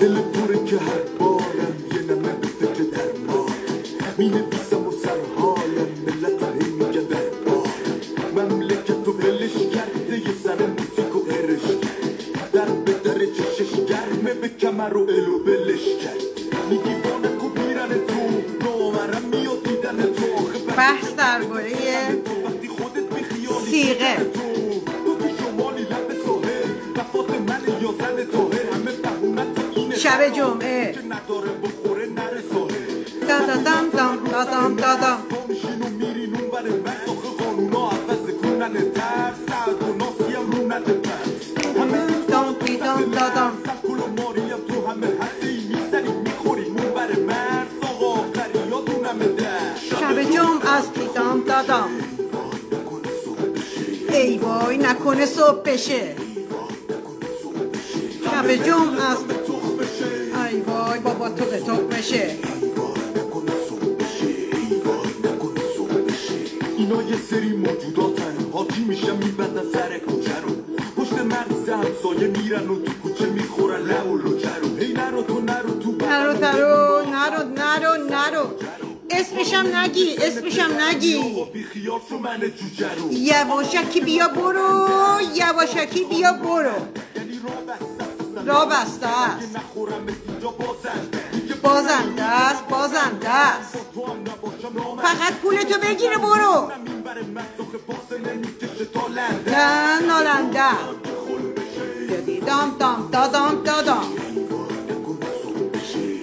دل پره که هر بارم یه نمه به فکر درمان می نویسم و سر حالم ملت هی میگه دربارم مملکت و ولش کرده یه سر موزیک و ارش در به در چشش گرمه به کمر و الو بلش کرد. میگی وانکو میرن تو نومرم میاد دیدن تو. بحث درباره خودت بیخیالی سیغه. تو. تو که شمالی لب ساحل وفات من یا زن بهونت شب جمعه که نره سرکل و ماری هم تو جمعه ای وای نکنه صبح بشه. شب جمعه است. شو من جوجه رو یواشکی بیا برو یواشکی بیا برو. راه بسته است. بازنده. است بازنده است. تو فقط پولتو بگیره برو. نه نالنده دام دام دادام دادام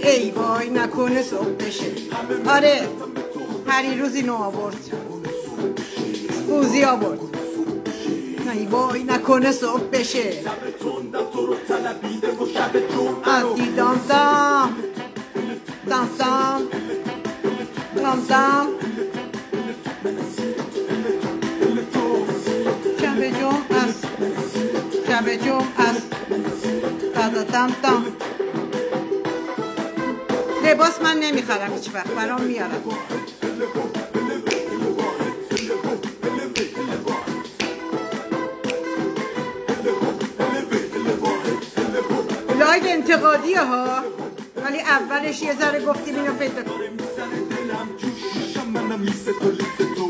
ای وای نکنه صبح بشه. آره پری روزی نو آورد. فوزی آورد. ای وای نکنه صبح بشه. رو آدی دام دام دام دام دام شب جمعه است. شب جمعه است. دادا دام دام لباس من نمی‌خرم هیچ وقت. برام میارم. لایو انتقادی ها. ولی اولش یه ذره گفتیم اینو پیدا کن می‌زنه دلم جوشم منم میسه تو. لیسه تو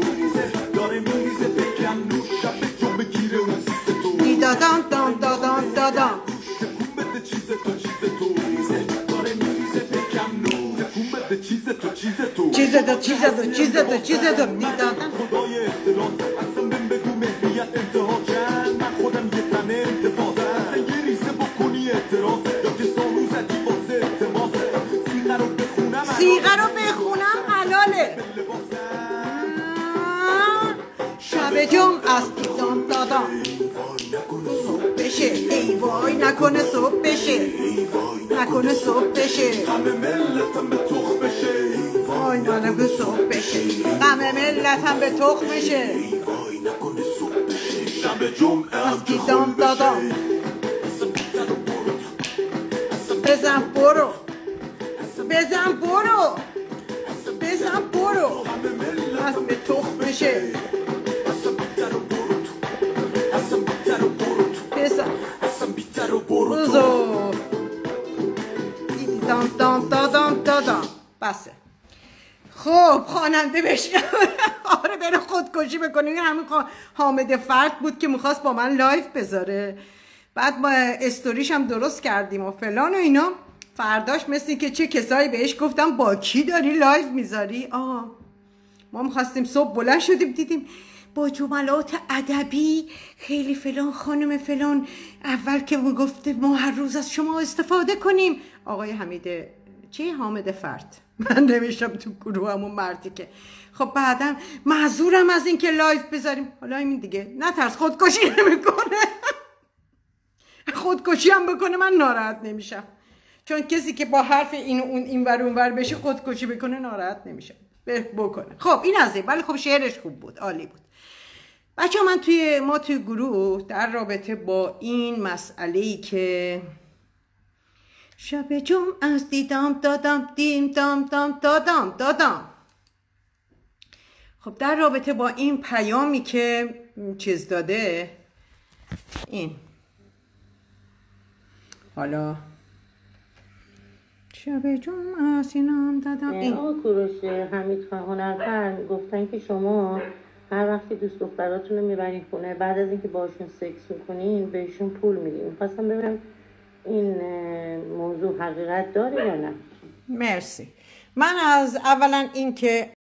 سیسه تو چیز تو چیز تو. چیز تو چیز تو شب جمعه است دیدم دادم صبح بشه ای وای نکنه صبح بشه. نکنه صبح بشه. همه ملتم به تخ بشه وای نکنه صبح بشه. غم ملتم به تخم بشه. وای نکنه صبح بشه شب جمعه هم که دیدم دادم خواننده بشنم آره بره خودکشی بکنه. این همین حامد فرد بود که می‌خواست با من لایف بذاره. بعد ما استوریش هم درست کردیم و فلان و اینا. فرداش مثل که چه کسایی بهش گفتم با کی داری لایف می‌ذاری؟ آه. ما می‌خواستیم صبح بلند شدیم دیدیم با جملات ادبی خیلی فلان خانم فلان. اول که گفته ما هر روز از شما استفاده کنیم. آقای حمید چی حامد فرد؟ من نمیشم تو گروه همون مردی که. خب بعدا معذورم از اینکه لایف بذاریم. حالا این دیگه. نترس خودکشی نمی‌کنه خودکشی هم بکنه من ناراحت نمیشم. چون کسی که با حرف این اون این ور اون ور بشه خودکشی بکنه ناراحت نمیشه بکنه. خب این از ولی خب شعرش خوب بود عالی بود. بچه من توی ما توی گروه در رابطه با این مسئله ای که شب جمعه از دیدم دادم دیم دام دام دادم دادم. خب در رابطه با این پیامی که چیز داده این. حالا. شب جمعه سینم دادم این. آقا کوروش حمید خان گفتن که شما هر وقت که دوست دختراتون رو می‌برین خونه بعد از اینکه باشون سکس می‌کنین بهشون پول میدین. می‌خواستم ببینم این موضوع حقیقت داره یا نه؟ مرسی. من از اولا این که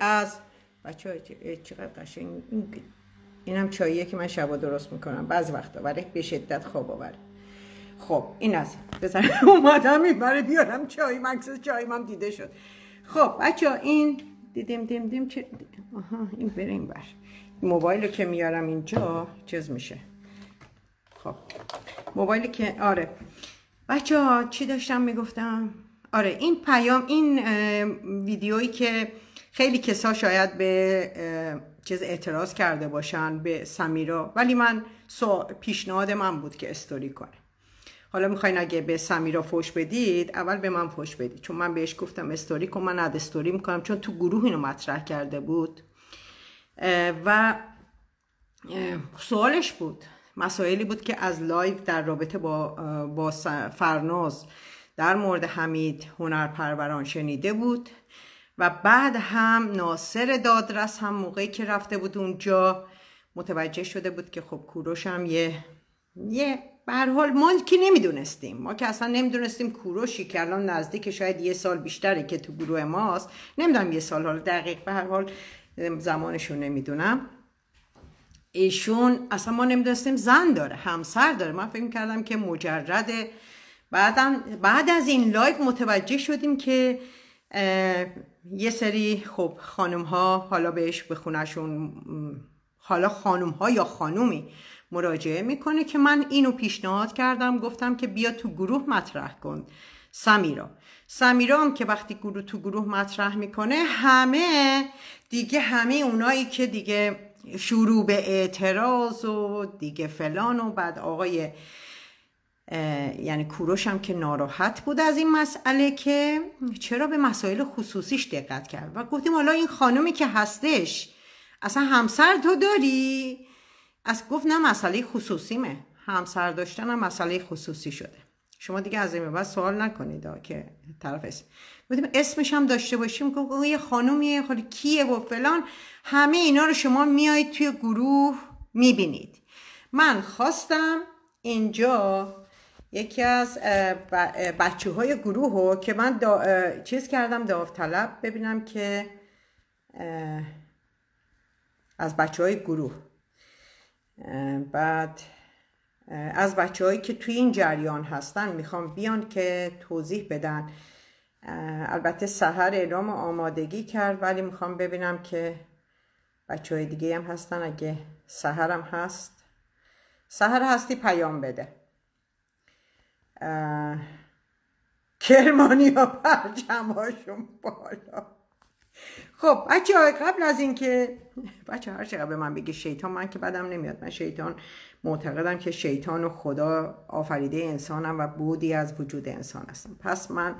از بچه های چقدر قشنگ این اینم چاییه که من شبا درست می‌کنم. بعضی وقتا برای به شدت خواب آوره. خب این از بزن اومدم برای بیارم چای. مکسس چای من دیده شد. خب بچه این دیدیم دیم دیم چه آها این بره این بر. موبایل رو که میارم اینجا چیز میشه. خب. موبایلی که آره. بچه ها چی داشتم می‌گفتم؟ آره این پیام این ویدیویی که خیلی کسا شاید به چیز اعتراض کرده باشن به سمیرا ولی من پیشنهاد من بود که استوری کنه. حالا می‌خواین اگه به سمیرا فوش بدید اول به من فوش بدید. چون من بهش گفتم استوری کن من اد استوری می‌کنم. چون تو گروه اینو مطرح کرده بود. و سوالش بود. مسائلی بود که از live در رابطه با, با فرناز در مورد حمید هنرپروران شنیده بود و بعد هم ناصر دادرس هم موقعی که رفته بود اونجا متوجه شده بود که خب کوروش هم یه یه به هر حال ما که نمی‌دونستیم. ما که اصلا نمی‌دونستیم کوروشی که الان نزدیک شاید یه سال بیشتره که تو گروه ماست. نمی‌دونم یه سال حالا دقیق به هر حال زمانشون نمی‌دونم. ایشون اصلا ما نمی‌دونستیم زن داره همسر داره. من فکر کردم که مجرده. بعدم بعد از این لایف متوجه شدیم که یه سری خب خانم ها حالا بهش به خونشون حالا خانم ها یا خانومی مراجعه می‌کنه که من اینو پیشنهاد کردم. گفتم که بیا تو گروه مطرح کن. سمیرا. سمیرا هم که وقتی گروه تو گروه مطرح می‌کنه همه دیگه همه اونایی که دیگه شروع به اعتراض و دیگه فلان و بعد آقای یعنی کوروش هم که ناراحت بود از این مسئله که چرا به مسائل خصوصیش دقت کرد؟ و گفتیم حالا این خانمی که هستش اصلا همسر تو داری؟ از گفت نه مسئله خصوصیمه. همسر داشتن هم مسئله خصوصی شده. شما دیگه از این بعد سوال نکنید که طرف اسم. گفتیم اسمش هم داشته باشیم. آه، یه خانومیه خالی کیه و فلان. همه اینا رو شما میایید توی گروه می‌بینید. من خواستم اینجا یکی از بچه های گروه رو که من دا چیز کردم داوطلب ببینم که از بچه های گروه بعد از بچه هایی که توی این جریان هستن می‌خوام بیان که توضیح بدن. البته سهر اعلام آمادگی کرد ولی می‌خوام ببینم که بچه های دیگه هم هستن. اگه سهر هم هست. سهر هستی پیام بده. کرمانی ها پرچمهاشون بالا. خب بچه های قبل از اینکه بچه هر چقدر به من بگه شیطان من که بدم نمیاد. من شیطان معتقدم که شیطان و خدا آفریده انسانم و بودی از وجود انسان هستم. پس من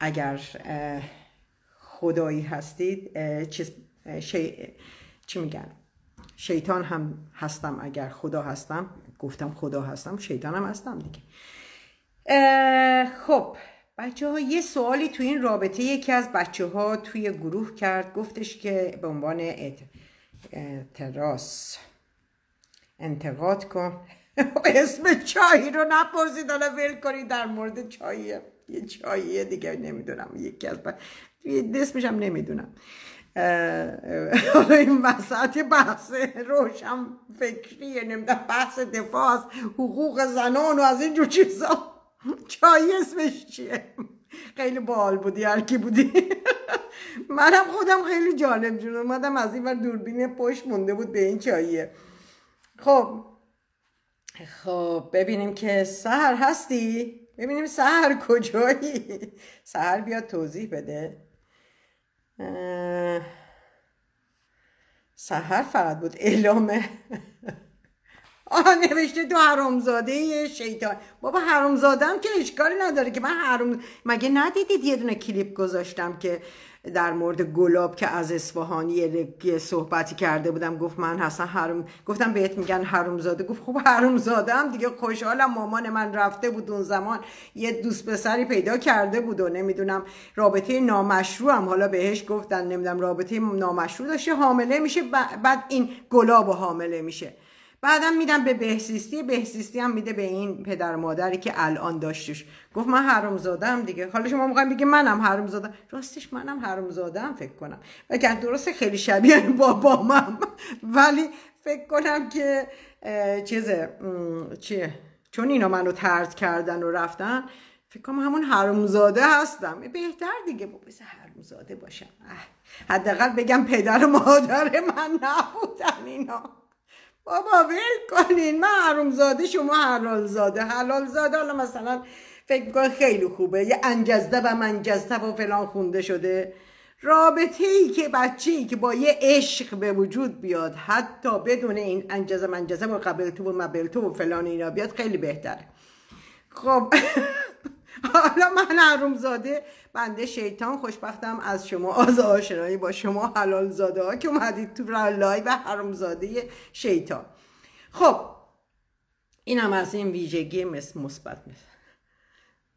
اگر خدایی هستید چیز. چی میگن؟ شیطان هم هستم اگر خدا هستم. گفتم خدا هستم شیطان هم هستم دیگه. خب بچه ها یه سوالی تو این رابطه یکی از بچه ها توی گروه کرد گفتش که به عنوان اعت- اعتراض. انتقاد کن. اسم چای رو نپرسید حالا ول کنید در مورد چاییه یه چاییه دیگه نمی‌دونم. یکی از. اسمش هم نمی‌دونم. این وسط بحث روشن فکریه نمی‌دونم بحث دفاع از حقوق زنان و از اینجور چیزا. چای اسمش چیه؟ خیلی بال بودی هر کی بودی. منم خودم خیلی جالب جون اومدم از این ور دوربین پشت مونده بود به این چاییه. خب. خب ببینیم که سهر هستی؟ ببینیم سهر کجایی؟ سهر بیاد توضیح بده. سهر فقط بود. اعلامه آه نوشته تو حرامزاده شیطان. بابا حرامزادم که اشکال نداره که من حرام مگه ندیدید یه دونه کلیپ گذاشتم که در مورد گلاب که از اصفهانی یه صحبتی کرده بودم گفت من حسن حروم گفتم بهت میگن حرومزاده گفت خوب حرومزاده هم دیگه خوشحالم مامان من رفته بود اون زمان. یه دوست پسری پیدا کرده بود و نمی‌دونم رابطه نامشروع هم حالا بهش گفتن نمی‌دونم رابطه نامشروع داشته حامله میشه بعد این گلاب حامله میشه. بعدم میدم به بهسیستی بهسیستی هم میده به این پدر مادری که الان داشتش گفت من حرام زادم دیگه. حالا شما می‌خوایم بگی منم حرام زادم راستش منم حرام زادم فکر کنم. و درست خیلی شبیه بابامم. ولی فکر کنم که چیزه چیه چون اینا منو ترد کردن و رفتن فکر کنم همون حرومزاده هستم. بهتر دیگه با بس حرومزاده باشم. حداقل بگم پدر و مادر من نبودن اینا. بابا ول کنین. من حروم زاده شما حلال زاده حالا مثلا فکر می‌کنم خیلی خوبه. یه انجزده و منجزده و فلان خونده شده. رابطه ای که بچه ای که با یه عشق به وجود بیاد حتی بدون این انجزه منجزه و قبل تو و مبل تو و فلان اینا بیاد خیلی بهتره. خب. حالا من حروم زاده بنده شیطان خوشبختم از شما آز آشنایی با شما حلال زاده ها که اومدید تو لای و حروم زاده شیطان. خب اینم از این ویژگی مثبت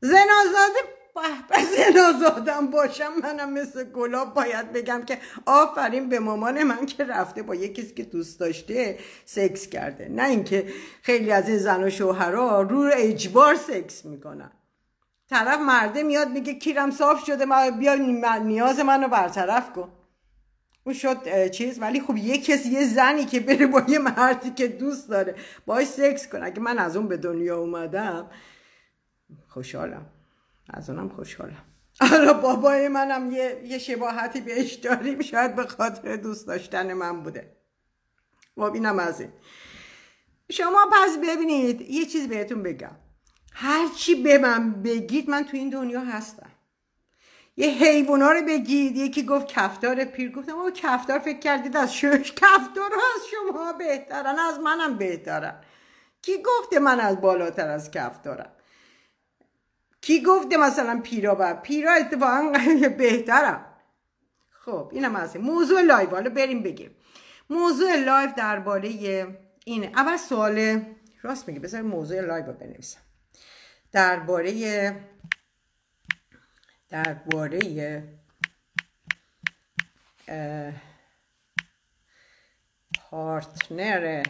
زنازاده به زنازادم باشم منم مثل گلاب باید بگم که آفرین به مامان من که رفته با یه کسی که دوست داشته سکس کرده. نه اینکه خیلی از این زن و شوهرها رو اجبار سکس می‌کنن. طرف مرده میاد میگه کیرم صاف شده ما بیا نیاز منو برطرف کن. اون شد چیز ولی خب یه کسی یه زنی که بره با یه مردی که دوست داره باش سکس کنه اگه من از اون به دنیا اومدم خوشحالم. از اونم خوشحالم. حالا بابای منم یه, یه شباهتی بهش داریم شاید به خاطر دوست داشتن من بوده. خب اینم از این. شما پس ببینید یه چیز بهتون بگم. هرچی به من بگید من تو این دنیا هستم. یه حیوانا رو بگید یکی گفت کفتار پیر گفتم او کفتار فکر کردید از شش؟ کفتار از شما بهترن از منم بهترن. کی گفته من از بالاتر از کفتارم؟ کی گفته مثلا پیرا با پیرا اتفاقا بهترم خب اینم از موضوع live حالا بریم بگیم. موضوع live درباره اینه اول سوال راست میگه بذار موضوع live رو بنویسم. درباره درباره partner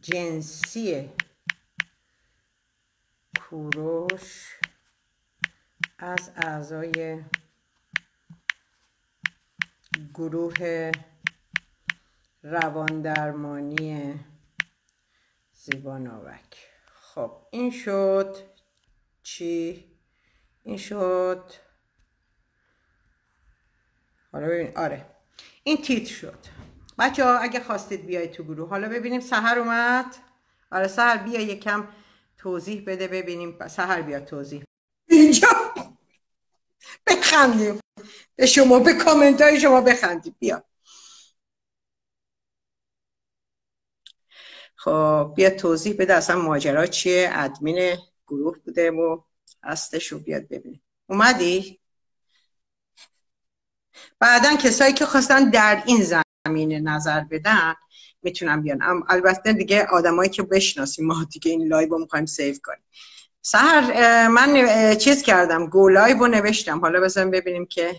جنسی کوروش از اعضای گروه رواندرمانی زیباناوک. خب این شد چی؟ این شد حالا ببین آره. این تیتر شد. بچه ها اگه خواستید بیاید تو گروه. حالا ببینیم سهر اومد. آره سهر بیا یکم توضیح بده ببینیم. سهر بیا توضیح. اینجا بخندیم. به شما به کامنت های شما بخندیم. بیا. خب بیا توضیح بده اصلا ماجرا چیه؟ ادمین گروه بوده و هستش رو بیاد ببینیم. اومدی؟ بعدا کسایی که خواستن در این زمینه نظر بدن می‌تونم بیان. البته دیگه آدمایی که بشناسیم ما دیگه این لایو رو می‌خوایم سیو کنیم. سهر من چیز کردم گو لایو رو نوشتم. حالا بزنیم ببینیم که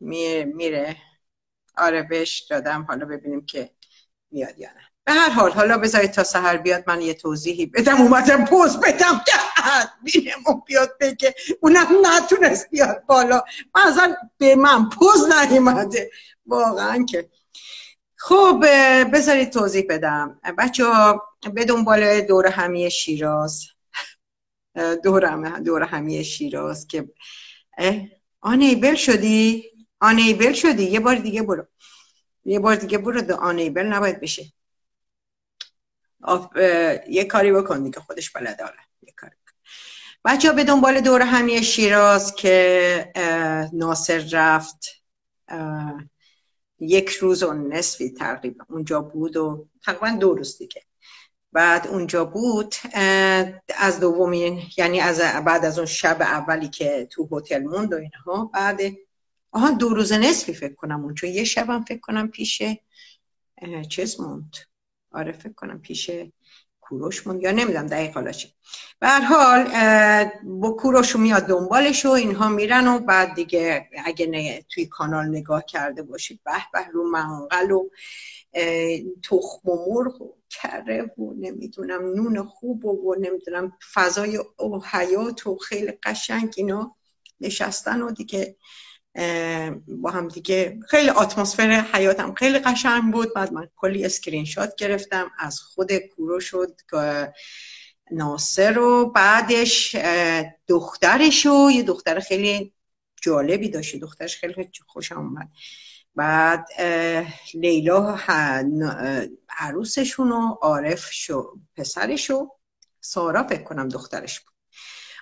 میره. آره بهش دادم. حالا ببینیم که میاد یا نه. به هر حال حالا بذارید تا سهر بیاد من یه توضیحی بدم. اومدم پوز بدم. که بینمون بیاد بگه. اونم نتونست بیاد بالا. مثلا به من پوز نیومده. واقعا که. خب بذارید توضیح بدم. بچه ها به دنبال دور همی شیراز. دور, دور همی شیراز که آنیبل شدی؟ آنیبل شدی؟ یه بار دیگه برو. یه بار دیگه برو. آنیبل نباید بشه. یه کاری بکن دیگه خودش بلده حالا یه کاری بچه ها به دنبال دور همی شیراز که ناصر رفت. یک روز و نصفی تقریبا اونجا بود و تقریبا دو روز دیگه. بعد اونجا بود از دومین یعنی از بعد از اون شب اولی که تو هتل موند و اینها بعد آها دو روز نصفی فکر کنم اون چون یه شبم فکر کنم پیش چیز موند. آره فکر کنم پیش کوروش موند یا نمی‌دونم دقیق حالا چی. به هر حال با کوروش میاد دنبالش و اینها میرن و بعد دیگه اگه توی کانال نگاه کرده باشید به به رو منقل و تخم مرغ و کره و نمی‌دونم نون خوب و, و نمی‌دونم فضای حیاط و خیلی قشنگ اینا نشستن و دیگه با هم دیگه خیلی اتمسفر حیاطم خیلی قشنگ بود. بعد من کلی اسکرین شات گرفتم از خود کوروشم ناصر و بعدش دخترش و یه دختر خیلی جالبی داشت. دخترش خیلی خوشم اومد. بعد لیلا عروسشون و عارف شو پسرشو سارا فکر کنم دخترش بود.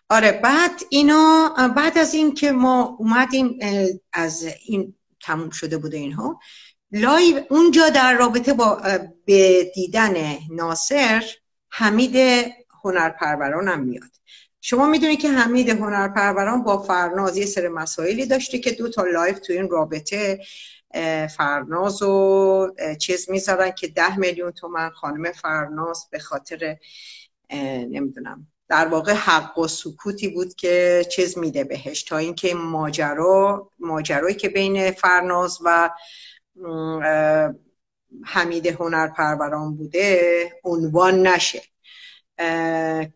آره بعد اینا بعد از این که ما اومدیم از این تموم شده بوده اینها لایو اونجا در رابطه با به دیدن ناصر حمید هنرپروران هم میاد. شما می‌دونید که حمید هنرپروران با فرناز یه سر مسائلی داشته که دو تا live تو این رابطه فرناز و چیز می‌ذارن که ده میلیون تومن خانم فرناز به خاطر نمی‌دونم در واقع حق سکوتی بود که چیز میده بهش تا اینکه ماجرا ماجرایی که بین فرناز و حمید هنرپروران بوده عنوان نشه.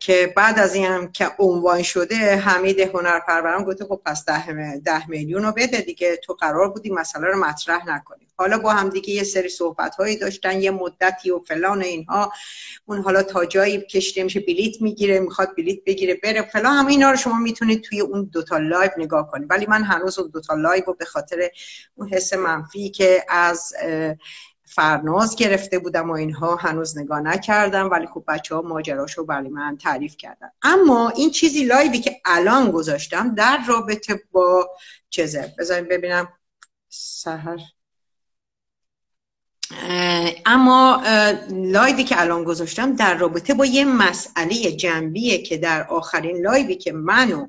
که بعد از این هم که عنوان شده حمید هنرپروران گفته خب پس ده, ده میلیون رو بده دیگه تو قرار بودی مسئله رو مطرح نکنی. حالا با هم دیگه یه سری صحبت هایی داشتن یه مدتی و فلان اینها. اون حالا تا جایی کشته میشه بلیت می‌گیره می‌خواد بلیت بگیره بره. فلان همه اینا رو شما می‌تونید توی اون دوتا live نگاه کنید. ولی من هنوز اون دوتا live رو به خاطر اون حس منفی که از فرناز گرفته بودم و اینها هنوز نگاه نکردم ولی خب بچه ها ماجراشو برای من تعریف کردن. اما این چیزی live ی که الان گذاشتم در رابطه با چیزه. بذاریم ببینم. سهر. اما live ی که الان گذاشتم در رابطه با یه مسئله جنبیه که در آخرین live ی که منو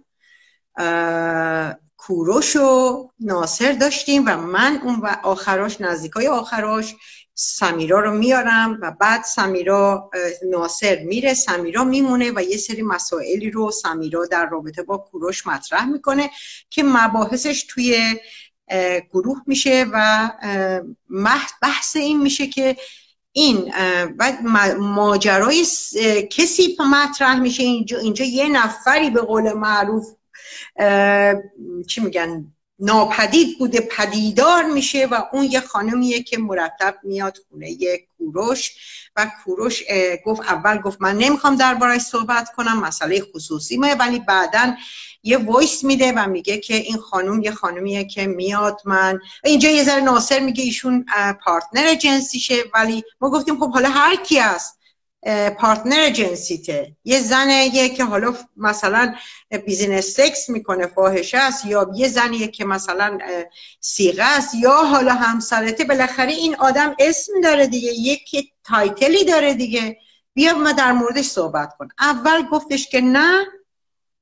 کوروش و ناصر داشتیم و من اون و آخراش نزدیکای آخراش سمیرا رو میارم و بعد سمیرا ناصر میره سمیرا میمونه و یه سری مسائلی رو سمیرا در رابطه با کوروش مطرح می‌کنه که مباحثش توی گروه میشه و بحث این میشه که این ماجرای کسی مطرح میشه اینجا, اینجا یه نفری به قول معروف چی میگن ناپدید بوده پدیدار میشه و اون یه خانمیه که مرتب میاد خونه ی کوروش و کوروش گفت اول گفت من نمی‌خوام دربارش صحبت کنم مسئله خصوصی مه ولی بعدا یه voice میده و میگه که این خانم یه خانمیه که میاد من اینجا یه ذره ناصر میگه ایشون partner جنسیشه ولی ما گفتیم خب حالا هر کی هست. partner جنسیته یه زنه که حالا مثلا business sex می‌کنه فاحشه است یا یه زنیه که مثلا صیغه است یا حالا همسرته. بالاخره این آدم اسم داره دیگه یک title ی داره دیگه. بیا ما در موردش صحبت کن. اول گفتش که نه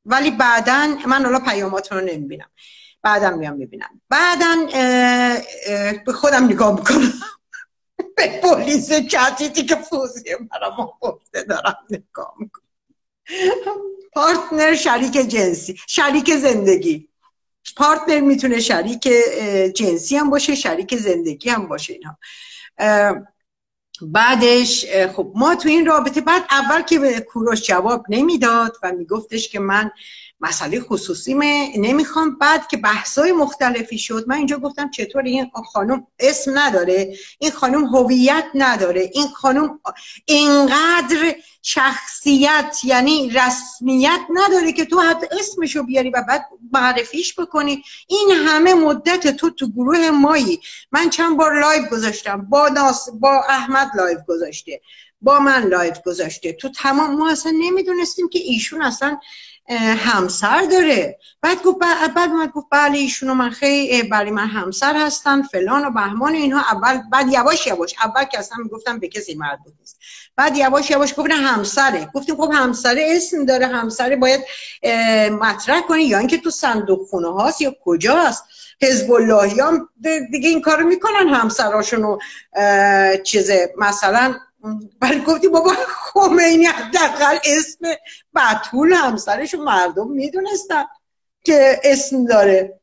ولی بعدا من حالا پیاماتون رو نمی‌بینم. بعدا میام می‌بینم بعدا به خودم نگاه می‌کنم. به policy جدیدی که فوزیه برای ما گفته دارم نگاه می‌کنم. پارتنر شریک جنسی شریک زندگی. پارتنر می‌تونه شریک جنسی هم باشه شریک زندگی هم باشه اینا. بعدش خب ما تو این رابطه بعد اول که به کوروش جواب نمی‌داد و میگفتش که من مسئله خصوصی نمی‌خوام بعد که بحثای مختلفی شد من اینجا گفتم چطور این خانم اسم نداره این خانم هویت نداره این خانم اینقدر شخصیت یعنی رسمیت نداره که تو حتی اسمشو بیاری و بعد معرفیش بکنی. این همه مدت تو تو گروه مایی. من چند بار live گذاشتم. با ناس با احمد live گذاشته. با من live گذاشته. تو تمام ما اصلا نمی‌دونستیم که ایشون اصلا همسر داره. بعد گفت بعد من گفت بله ایشونو من خیلی برای من همسر هستن فلان و بهمان اینها. اول بعد یواش یواش اول که اصلا می‌گفتم به کسی مربوط نیست. بعد یواش یواش گفتن همسره. گفتیم خب همسره اسم داره. همسره باید مطرح کنی یا اینکه تو صندوق خونه هاست یا کجاست. حزب اللهی هم دیگه این کارو می‌کنن همسراشونو. چیزه مثلا ولی گفتی بابا خمینی حداقل اسم بطول همسرش مردم می‌دونستن که اسم داره.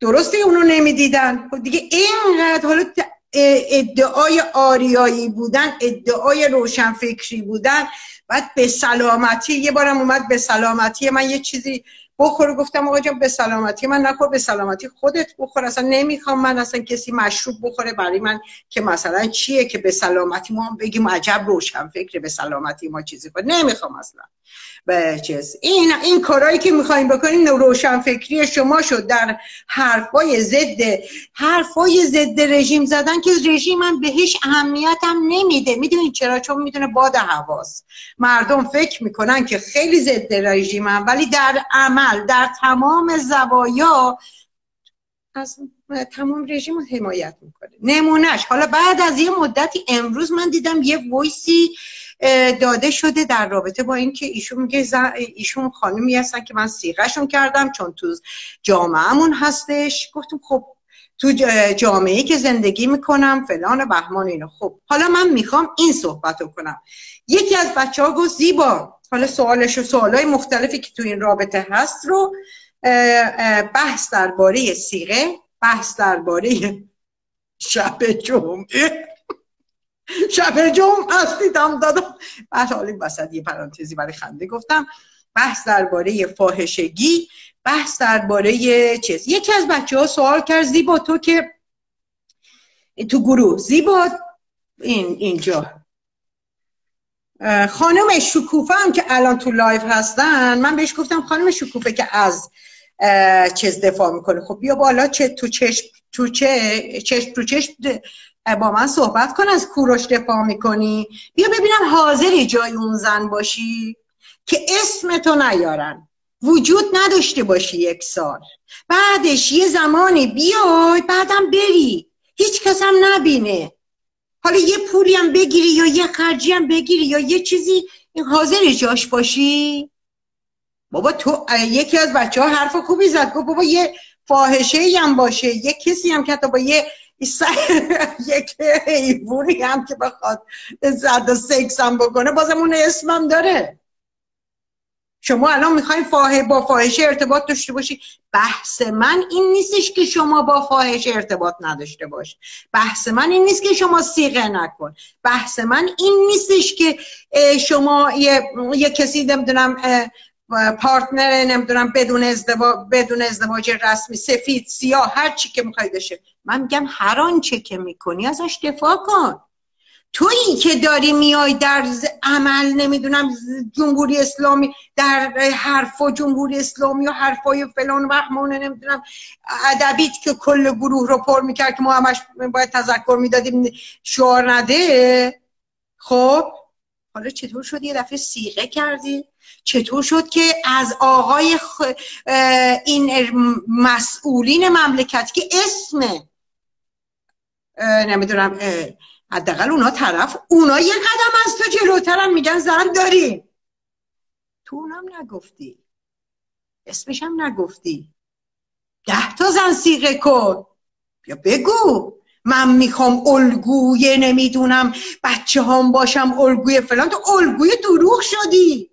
درسته اونو نمی‌دیدن. خب دیگه اینقدر حالا ادعای آریایی بودن ادعای روشنفکری بودن. بعد به سلامتی یه بارم اومد به سلامتی من یه چیزی بخور گفتم آقا جان به سلامتی من نخور به سلامتی خودت بخور. اصلا نمی‌خوام من اصلا کسی مشروب بخوره برای من که مثلا چیه که به سلامتی ما بگیم عجب روشن فکر به سلامتی ما چیزی کنه نمی‌خوام اصلا. به چیز. این این کارهایی که می‌خوایم بکنیم روشن فکری شما شد در حرفای ضد حرفای ضد رژیم زدن که رژیم هم بهش اهمیت هم نمیده. می‌دونید چرا؟ چون می‌دونه باد حواس مردم فکر می‌کنن که خیلی ضد رژیم هم ولی در عمل در تمام زوایا از تمام رژیم رو حمایت می‌کنه. نمونهش. حالا بعد از یه مدتی امروز من دیدم یه ویسی داده شده در رابطه با اینکه ایشون میگه ایشون خانمی هستن که من سیغهشون کردم چون تو جامعهمون هستش. گفتم خب تو جامعه که زندگی می‌کنم فلان و بهمان اینو خب حالا من می‌خوام این صحبت رو کنم. یکی از بچه ها گفت زیبا. حالا سوالش و سوالای مختلفی که تو این رابطه هست رو بحث درباره سیغه بحث درباره شب جمعه. شب جمعه هستیدم دادم. بعد حالی وسط یه پرانتزی برای خنده گفتم. بحث درباره فاحشگی بحث درباره چیز. یکی از بچه ها سوال کرد زیبا تو که تو گروه زیبا این اینجا. خانم شکوفه هم که الان تو لایف هستن من بهش گفتم خانم شکوفه که از چیز دفاع می‌کنه. خب بیا بالا چه تو چشم تو چه چشم تو چشم با من صحبت کن از کوروش دفاع می‌کنی؟ بیا ببینم حاضری جای اون زن باشی که اسم تو نیارن. وجود نداشته باشی یک سال. بعدش یه زمانی بیای بعدم بری. هیچ کس هم نبینه. حالا یه پولی هم بگیری یا یه خرجی هم بگیری یا یه چیزی حاضر جاش باشی؟ بابا تو یکی از بچه ها حرف خوبی زد. گفت بابا یه فاحشه هم باشه. یه کسی هم که با یه یک حیوانی هم که بخواد زد و سکس هم بکنه بازم اون اسمم داره. شما الان می‌خواین فاحه با فاحشه ارتباط داشته باشی. بحث من این نیستش که شما با فاحشه ارتباط نداشته باش. بحث من این نیست که شما سیغه نکن. بحث من این نیستش که شما یه, یه کسی نمی‌دونم پارتنر نمی‌دونم بدون ازدواج بدون ازدواج رسمی سفید سیاه هر چی که می‌خوای بشه من میگم هر آنچه که می‌کنی ازش دفاع کن. تویی که داری میای در عمل نمی‌دونم جمهوری اسلامی در حرف و جمهوری اسلامی و حرفای فلان و بهمانه نمی‌دونم ادبیت که کل گروه رو پر می‌کرد که ما همش باید تذکر می‌دادیم شعار نده. خب حالا چطور شد؟ یه دفعه سیغه کردی. چطور شد که از آقای این مسئولین مملکت که اسم نمی‌دونم حداقل اونا طرف اونا یه قدم از تو جلوترم میگن زن داری. تو اونم نگفتی. اسمش هم نگفتی. ده تا زن سیغه کن. یا بگو. من می‌خوام الگوی نمی‌دونم بچه هم باشم الگوی فلان. تو الگوی دروغ شدی.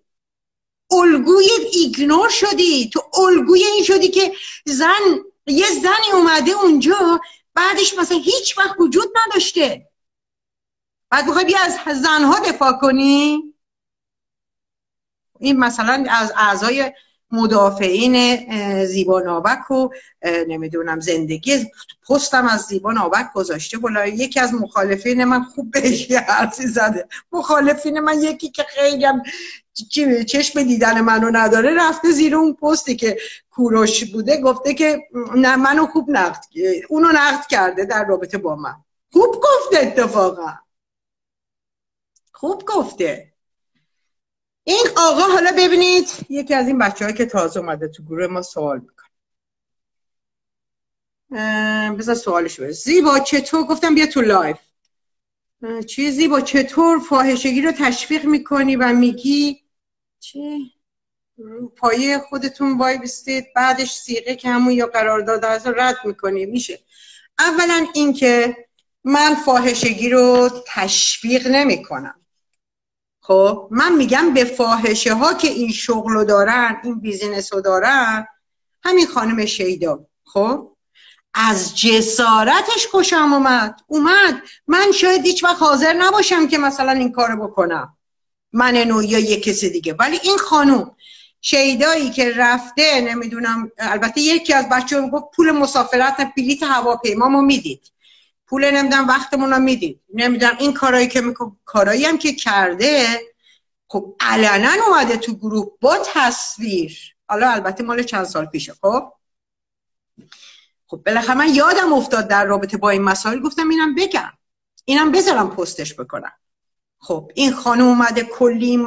الگوی ایگنور شدی. تو الگوی این شدی که زن یه زنی اومده اونجا بعدش مثلا هیچ وقت وجود نداشته. بعد می‌خوای بیا از زنها دفاع کنی؟ این مثلا از اعضای مدافعین زیبا نابک و نمی‌دونم زندگی پستم از زیبا نابک گذاشته. بالا یکی از مخالفین من خوب بهش حرفی زده. مخالفین من یکی که خیلی چشم دیدن منو نداره رفته زیر اون پستی که کوروش بوده گفته که نه منو خوب نقد اونو نقد کرده در رابطه با من. خوب گفته اتفاقا. خوب گفته. این آقا حالا ببینید یکی از این بچه که تازه اومده تو گروه ما سوال می‌کنه. بذار سوالش بره. زیبا چطور؟ گفتم بیا تو live. چی؟ زیبا چطور فاحشگی رو تشویق می‌کنی و میگی چی؟ رو پایه خودتون وایستید بعدش صیغه که همون یا قرارداد از رد می‌کنی. میشه. اولا اینکه من فاحشگی رو تشویق نمی‌کنم. خب من میگم به فاحشه ها که این شغل رو دارن این business رو دارن همین خانم شیدا. خب از جسارتش خوشم اومد. اومد. من شاید هیچ وقت حاضر نباشم که مثلا این کارو بکنم. من نو یا یه کسی دیگه. ولی این خانوم شیدایی که رفته نمی‌دونم البته یکی از بچه گفت پول مسافرت بلیت هواپیمامو می‌دید. پول نمی‌دونم وقتمون رو می‌دید. نمی‌دونم این کارایی که میکن کارایی هم که کرده خب علنا اومده تو گروه با تصویر. حالا البته مال چند سال پیشه خب؟ خب بالاخره من یادم افتاد در رابطه با این مسائل گفتم اینم بگم. اینم بذارم پستش بکنم. خب این خانم اومده کلی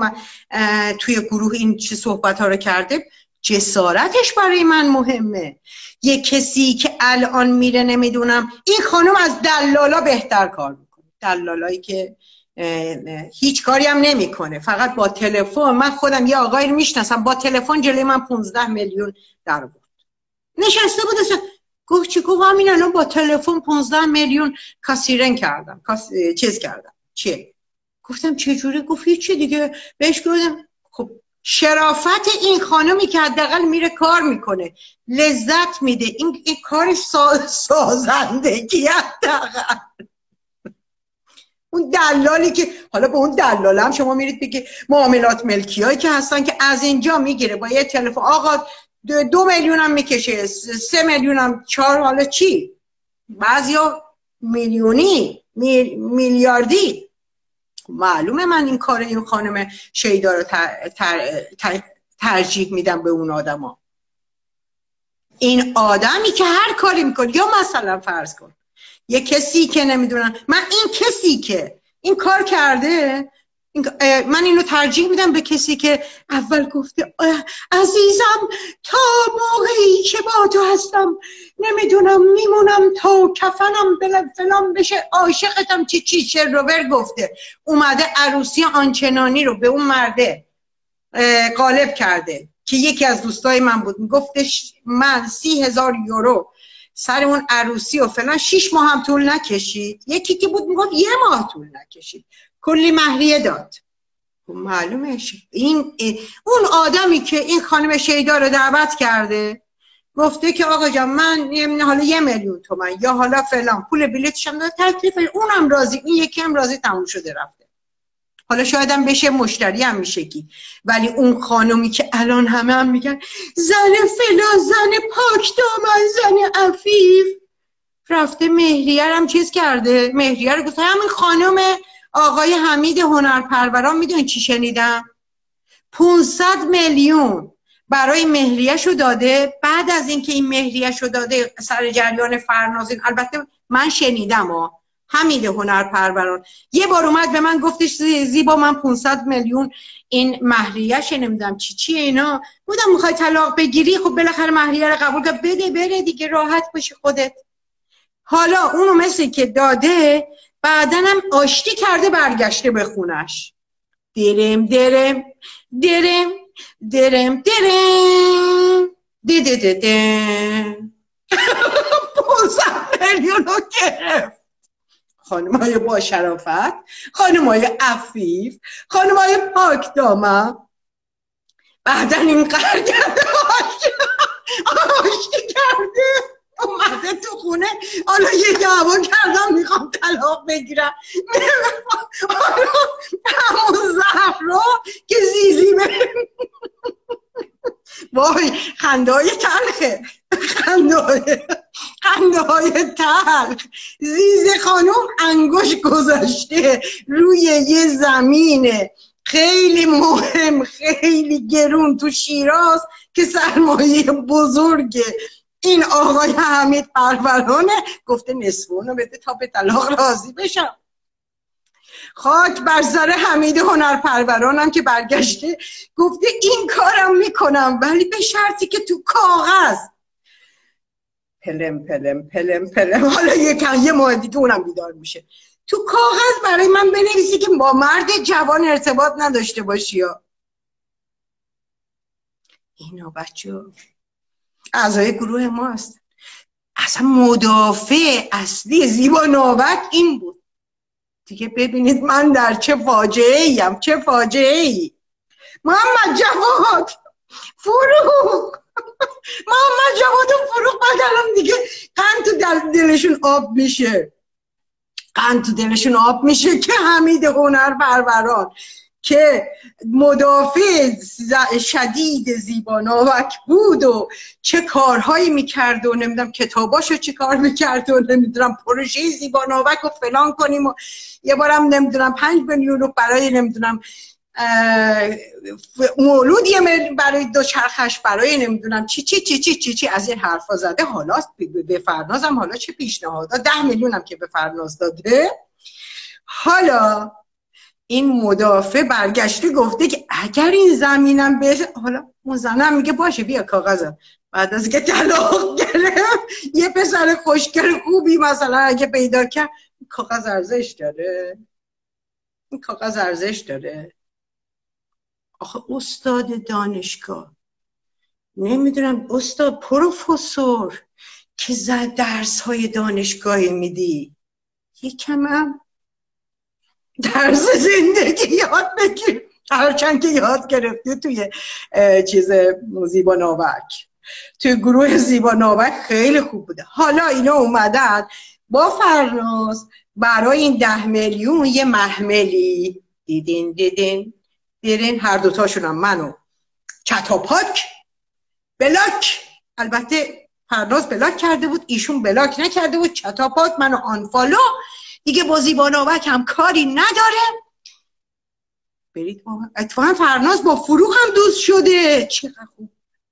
توی گروه این چه صحبت ها رو کرده. جسارتش برای من مهمه. یه کسی که الان میره نمی‌دونم این خانم از دلالا بهتر کار می‌کنه. دلالایی که هیچ کاری هم نمی‌کنه. فقط با تلفن. من خودم یه آقایی رو می‌شناسم با تلفن جلوی من 15 میلیون در بود نشسته بود گفت چی؟ گفت همین الان با تلفن 15 میلیون کاسیرن کردم کاس... چیز کردم. چیه؟ گفتم چه جوری گفت چی دیگه. بهش گفتم خب شرافت این خانمی که حداقل میره کار می‌کنه. لذت میده. این, این کارش سا... سازندگی حداقل. اون دلالی که حالا به اون دلال هم شما میرید بگی معاملات ملکی هایی که هستن که از اینجا می‌گیره. با یه تلفن آقا دو میلیون هم می‌کشه. سه میلیون هم چهار حالا چی؟ بعضیا میلیونی میلیاردی. معلومه من این کار این خانم شیدا رو ترجیح میدم به اون آدما. این آدمی که هر کاری می‌کنه یا مثلا فرض کن یه کسی که نمی‌دونم من این کسی که این کار کرده من اینو ترجیح میدم به کسی که اول گفته عزیزم تا موقعی که با تو هستم نمی‌دونم میمونم تا کفنم فلان بشه عاشقتم چی چی روبر گفته. اومده عروسی آنچنانی رو به اون مرده غالب کرده که یکی از دوستای من بود. میگفتش من سی هزار یورو سر اون عروسی و فلان شیش ماه هم طول نکشید. یکی که بود می‌گفت یه ماه طول نکشید. کلی مهریه داد. خب معلومه این اون آدمی که این خانم شیدا رو دعوت کرده گفته که آقا جان من حالا یه میلیون تومن یا حالا فلان پول بلیتش هم داد. تکلیف اونم راضی این یکی هم راضی تموم شده رفته. حالا شاید هم بشه مشتری هم میشه کی. ولی اون خانمی که الان همه هم میگن زن فلان زن پاک دامن زن عفیف. رفته مهریه هم چیز کرده. مهریه رو گفته همین خانم آقای حمید هنرپروران می‌دونی چی شنیدم؟ 500 میلیون برای مهریهش رو داده. بعد از اینکه این مهریهش رو داده سر جریان فرنازین البته من شنیدم ها. حمید هنرپروران. یه بار اومد به من گفتش زیبا من 500 میلیون این مهریهش نمی‌دونم چی چی اینا. بودم می‌خوای طلاق بگیری؟ خب بالاخره مهریه رو قبول کرد بده بره دیگه راحت باشی خودت. حالا اونو مثل که داده بعدنم آشتی کرده برگشته به خونش. درم درم درم درم درم. دیده دیده بوزم میلیون رو گرفت. خانم های با شرافت خانم های عفیف خانم های پاک دامه بعدا این قرار کرده آشتی کرده. اومده تو خونه. حالا یه دعوا کردم می‌خوام طلاق بگیرم. همون زهرا که زیزی به وای خنده های تلخه. خنده های خنده های تلخ. زیزی خانم انگوش گذاشته روی یه زمینه. خیلی مهم خیلی گرون تو شیراز که سرمایه بزرگه. این آقای حمید پرورانه گفته نصفونو بده تا به طلاق راضی بشم. خاک بر سر حمید هنرپرورانم که برگشته گفته این کارم می‌کنم ولی به شرطی که تو کاغذ. پلم پلم پلم پلم. حالا یکم یه ماه دیگه اونم بیدار میشه. تو کاغذ برای من بنویسی که با مرد جوان ارتباط نداشته باشی یا اینا بچه اعضای گروه ما هست اصلا مدافع اصلی زیبا ناوک این بود. دیگه ببینید من در چه فاجعه ایم چه فاجعه ای محمد جواد فروغ. محمد جواد و فروغ بعد الان دیگه قند تو دلشون آب میشه. قند تو دلشون آب میشه که حمید هنر پروران. که مدافع شدید زیبا ناوک بود و چه کارهایی می‌کرد و نمی‌دونم کتاباشو چه کار می‌کرد و نمی‌دونم پروژه زیبا ناوک فلان کنیم و یه بارم نمی‌دونم پنج میلیون رو برای نمی‌دونم مولود یه برای دو چرخش برای نمی‌دونم چی چی چی چی چی چی از این حرفا زده. حالا به فرنازم حالا چه پیشنهاد ده میلیونم که به فرناز داده. حالا این مدافع برگشته گفته که اگر این زمینم به حالا اون زنم میگه باشه بیا کاغذم. بعد از که طلاق گرفت یه پسر خوشگل خوبی مثلا اگه پیدا کرد کاغذ ارزش داره. این کاغذ ارزش داره. آخه استاد دانشگاه نمی‌دونم استاد پروفسور که زد درس های دانشگاهی میدی. یکم هم درس زندگی یاد بگیر. هرچند که یاد گرفتی توی چیز زیبا ناوک. توی گروه زیبا ناوک خیلی خوب بوده. حالا اینا اومدن با فرناز برای این ده میلیون یه محملی. دیدین دیدین؟ دیدین؟ هر دوتاشون هم. منو. چتاپاک. بلاک. البته فرناز بلاک کرده بود ایشون بلاک نکرده بود. چتاپاک منو آنفالو. دیگه با زیباناوک هم کاری نداره. برید اتفاقا فرناز با فروغ هم دوست شده. چقدر خوب.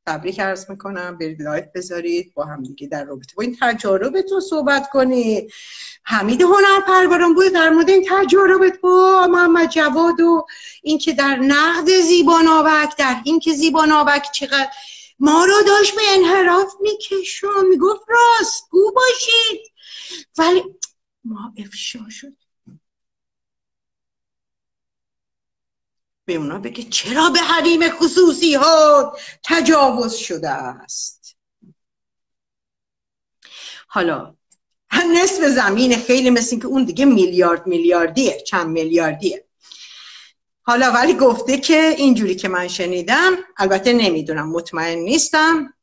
تبریک عرض می‌کنم. برید لایف بذارید. با هم دیگه در رابطه. با این تجاربتون صحبت کنید. حمید هنر پروران بود در مورد این تجاربت با محمد جواد و این که در نقد زیباناوک در این که زیباناوک چقدر ما رو داشت به انحراف میکشون. می‌گفت راست گو باشید. ولی ما افشا شد به اونا بگه چرا به حریم خصوصی ها تجاوز شده است؟ حالا نصف زمین خیلی مثل که اون دیگه میلیارد میلیاردیه چند میلیاردیه. حالا ولی گفته که اینجوری که من شنیدم البته نمی‌دونم مطمئن نیستم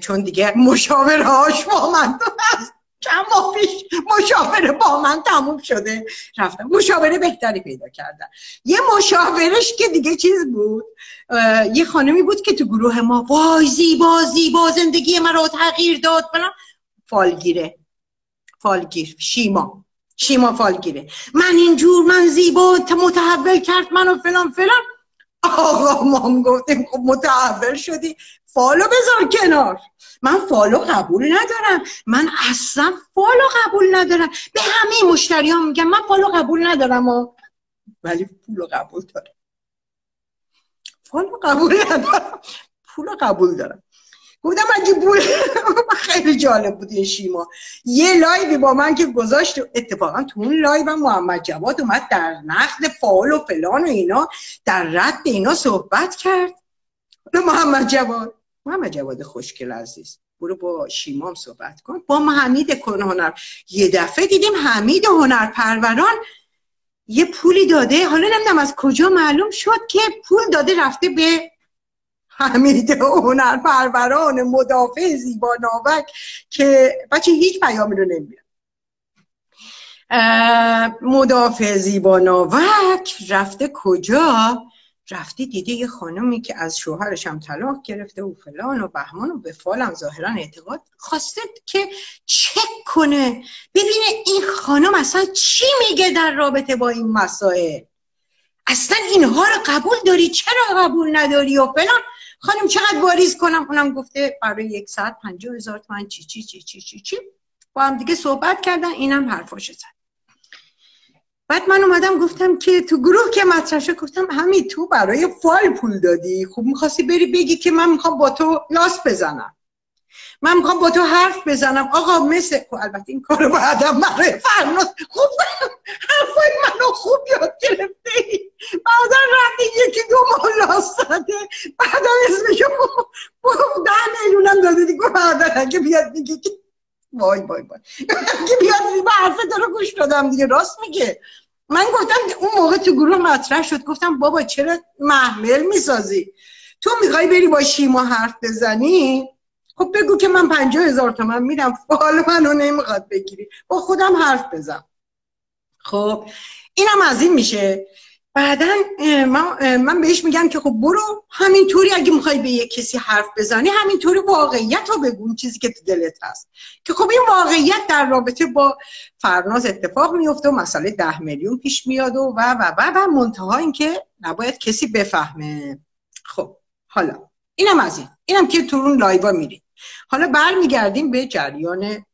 چون دیگه مشاورهاش با من هست. چند ماه پیش مشاوره با من تموم شده. رفتم. مشاوره بهتری پیدا کردم. یه مشاورش که دیگه چیز بود یه خانمی بود که تو گروه ما وای زیبا زیبا زندگی من رو تغییر داد بنا فالگیره. فالگیر. شیما. شیما فالگیره. من اینجور من زیبا متحول کرد منو فلان فلان. آقا مام گفتیم خب متحول شدی. فالو بذار کنار. من فالو قبول ندارم. من اصلا فالو قبول ندارم. به همه مشتریان میگم من فالو قبول ندارم و ولی پولو قبول دارم. فالو قبول ندارم. پولو قبول دارم. گفتم اگه پول خیلی جالب بود این شیما. یه live ی با من که گذاشت اتفاقا تو اون live هم محمد جواد اومد در نقد فال و فلان و اینا در رد اینا صحبت کرد. محمد جواد محمد جواد خوشگل عزیز برو با شیمام صحبت کن. با حمید کن هنر یه دفعه دیدیم حمید هنر پروران یه پولی داده. حالا نمی‌دونم از کجا معلوم شد که پول داده رفته به حمید هنر پروران مدافع زیبا ناوک که بچه هیچ پیامی رو نمی‌دونم مدافع زیبا ناوک رفته کجا؟ رفتی دیده یه خانمی که از شوهرش هم طلاق گرفته و فلان و بهمان و به فالم ظاهرا اعتقاد خواسته که چک کنه. ببینه این خانم اصلا چی میگه در رابطه با این مسائل؟ اصلا اینها رو قبول داری؟ چرا قبول نداری و فلان؟ خانم چقدر واریز کنم؟ اونم گفته برای یک ساعت پنجاه هزار تومن چی چی چی چی چی چی. با هم دیگه صحبت کردن اینم حرفاش زد. بعد من اومدم گفتم که تو گروه که مطرح شد گفتم همین تو برای فال پول دادی. خب می‌خواستی بری بگی که من می‌خوام با تو لاس بزنم. من می‌خوام با تو حرف بزنم. آقا مثل البته این کارو بعدم برای فرناز خوب حرفای منو خوب یاد گرفته بعدا رفتی یکی دو ماه لاس زده. بعدا اسمشو ده میلیونم داده دیگه. بعدا اگه بیاد میگه که وای وای وای. اگه بیاد به حرف داره گوش دادم دیگه. راست میگه. من گفتم اون موقع تو گروه مطرح شد. گفتم بابا چرا محمل می‌سازی؟ تو می‌خوای بری با شیما حرف بزنی؟ خب بگو که من پنجاه هزار تومن میدم. فال منو نمی‌خواد بگیری. با خودم حرف بزن. خب اینم از این میشه. بعدا من, بهش میگم که خب برو همینطوری اگه می‌خوای به یک کسی حرف بزنی همینطوری واقعیت رو بگو چیزی که تو دلت هست. که خب این واقعیت در رابطه با فرناز اتفاق میفته و مسئله ده میلیون پیش میاد و و و و, و منتها اینکه نباید کسی بفهمه. خب حالا اینم از این. اینم که تو اون لایوا میری حالا برمیگردیم به جریان.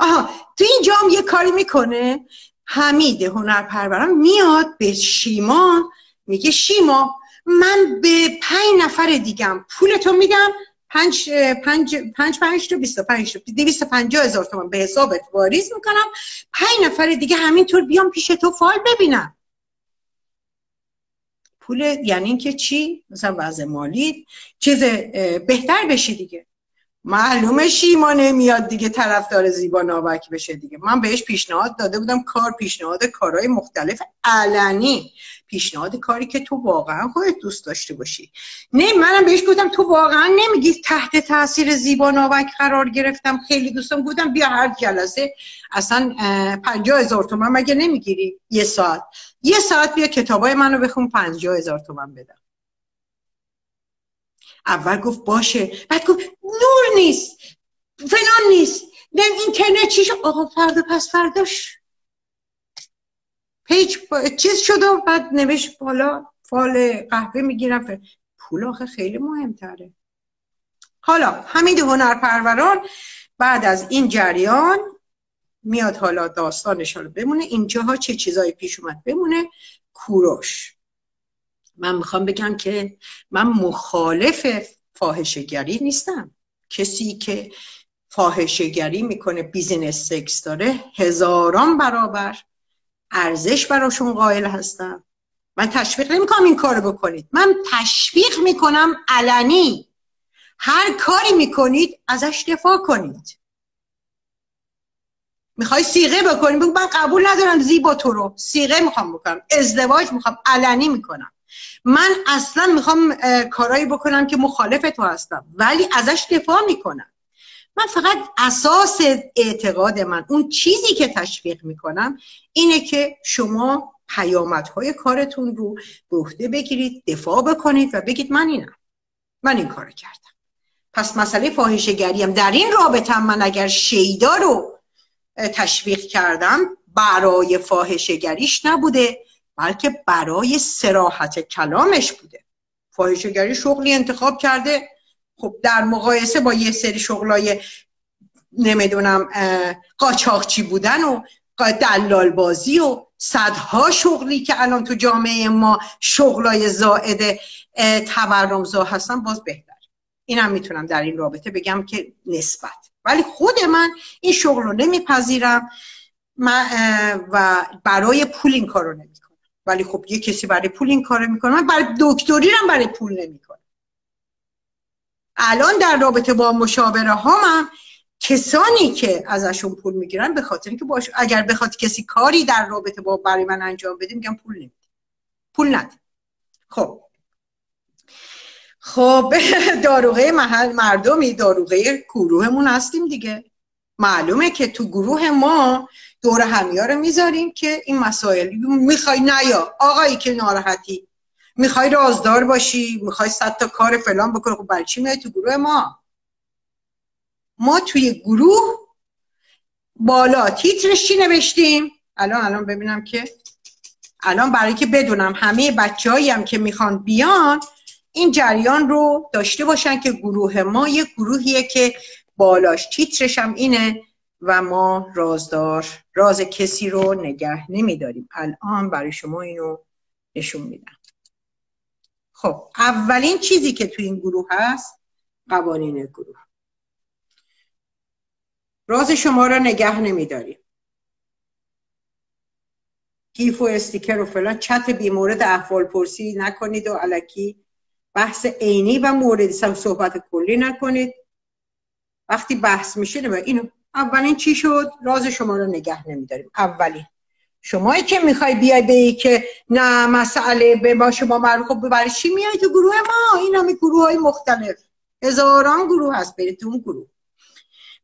آها تو اینجا هم یه کاری می‌کنه. حمید هنرپروران میاد به شیما میگه شیما من به پنج نفر دیگم پولتو میدم. پنج پنج پنج پنج تا بیست پنج تا دویست پنجاه هزار تومن به حسابت واریز می‌کنم. پنج نفر دیگه همینطور بیام پیش تو فال ببینم پول یعنی اینکه چی؟ مثلا وضع مالی چیز بهتر بشی دیگه. معلومه شیما نمیاد دیگه طرفدار زیبا ناوک بشه دیگه. من بهش پیشنهاد داده بودم کار پیشنهاد کارهای مختلف علنی. پیشنهاد کاری که تو واقعا خودت دوست داشته باشی. نه منم بهش گفتم تو واقعا نمیگی تحت تاثیر زیبا ناوک قرار گرفتم. خیلی دوستم گفتم بیا هر جلسه. اصلا پنجاه هزار تومن مگه نمی‌گیری؟ یه ساعت. یه ساعت بیا کتابای منو بخون پنجاه هزار تومن بدم. اول گفت باشه. بعد گفت نور نیست. فلان نیست. نه اینترنت چیش آقا فردا پس فرداش. پیج چیز شد و بعد نوشت بالا فال قهوه می‌گیرم. پول آخه خیلی مهمتره. حالا حمید هنرپروران بعد از این جریان میاد حالا داستانش رو بمونه. اینجاها چه چیزایی پیش اومد؟ بمونه کوروش. من می‌خوام بگم که من مخالف فاحشگری نیستم. کسی که فاحشگری می‌کنه بیزینس سکس داره هزاران برابر ارزش براشون قائل هستم. من تشویق نمی‌کنم این کارو بکنید. من تشویق می‌کنم علنی. هر کاری می‌کنید ازش دفاع کنید. می‌خوای سیغه بکنی؟ بگو من قبول ندارم زیبا تو رو. سیغه می‌خوام بکنم. ازدواج می‌خوام. علنی می‌کنم. من اصلا می‌خوام کارایی بکنم که مخالف تو هستم ولی ازش دفاع می‌کنم. من فقط اساس اعتقاد من اون چیزی که تشویق می‌کنم اینه که شما پیامدهای کارتون رو به عهده بگیرید دفاع بکنید و بگید من اینم. من این کار کردم. پس مسئله فاحشه‌گری هم در این رابطه من اگر شیدا رو تشویق کردم برای فاحشه‌گریش نبوده. بلکه برای سراحت کلامش بوده. فاحشهگری شغلی انتخاب کرده. خب در مقایسه با یه سری شغلای نمی‌دونم قاچاقچی بودن و دلال بازی و صدها شغلی که الان تو جامعه ما شغلای زائد تورمزا هستن باز بهتر. اینم می‌تونم در این رابطه بگم که نسبت. ولی خود من این شغل رو نمیپذیرم. و برای پول این کار رو ولی خب یه کسی برای پول این کار می‌کنه برای دکتری هم برای پول نمی‌کنه الان در رابطه با مشاوره ها من کسانی که ازشون پول می‌گیرن به خاطر که باش اگر بخواد کسی کاری در رابطه با برای من انجام بده میگم پول نمیده. پول نده خب. خب داروغه محل مردمی داروغه گروهمون هستیم دیگه. معلومه که تو گروه ما دور همیا رو می‌ذاریم که این مسائل می‌خوای نیا. آقایی که ناراحتی می‌خوای رازدار باشی می‌خوای صد تا کار فلان بکنی خب برای چی میای تو گروه ما؟ ما توی گروه بالا تیترش چی نوشتیم. الان الان ببینم که الان برای که بدونم همه بچه هم که می‌خوان بیان این جریان رو داشته باشن که گروه ما یه گروهیه که بالاش تیترش هم اینه. و ما رازدار راز کسی رو نگه نمیداریم. الان برای شما اینو نشون میدم. خب اولین چیزی که تو این گروه هست قوانین گروه. راز شما رو نگه نمیداریم. گیف و استیکر و فلان. چت بی مورد احوال پرسی نکنید و علکی. بحث عینی و مورد صحبت کلی نکنید. وقتی بحث میشه اینو اولین چی شد؟ راز شما رو نگه نمیداریم. اولین شمایی که می‌خوای بیای به که نه مسئله به ما شما معروف خب برای چی میای تو گروه ما؟ این همه گروه های مختلف. هزاران گروه هست. برید تو اون گروه.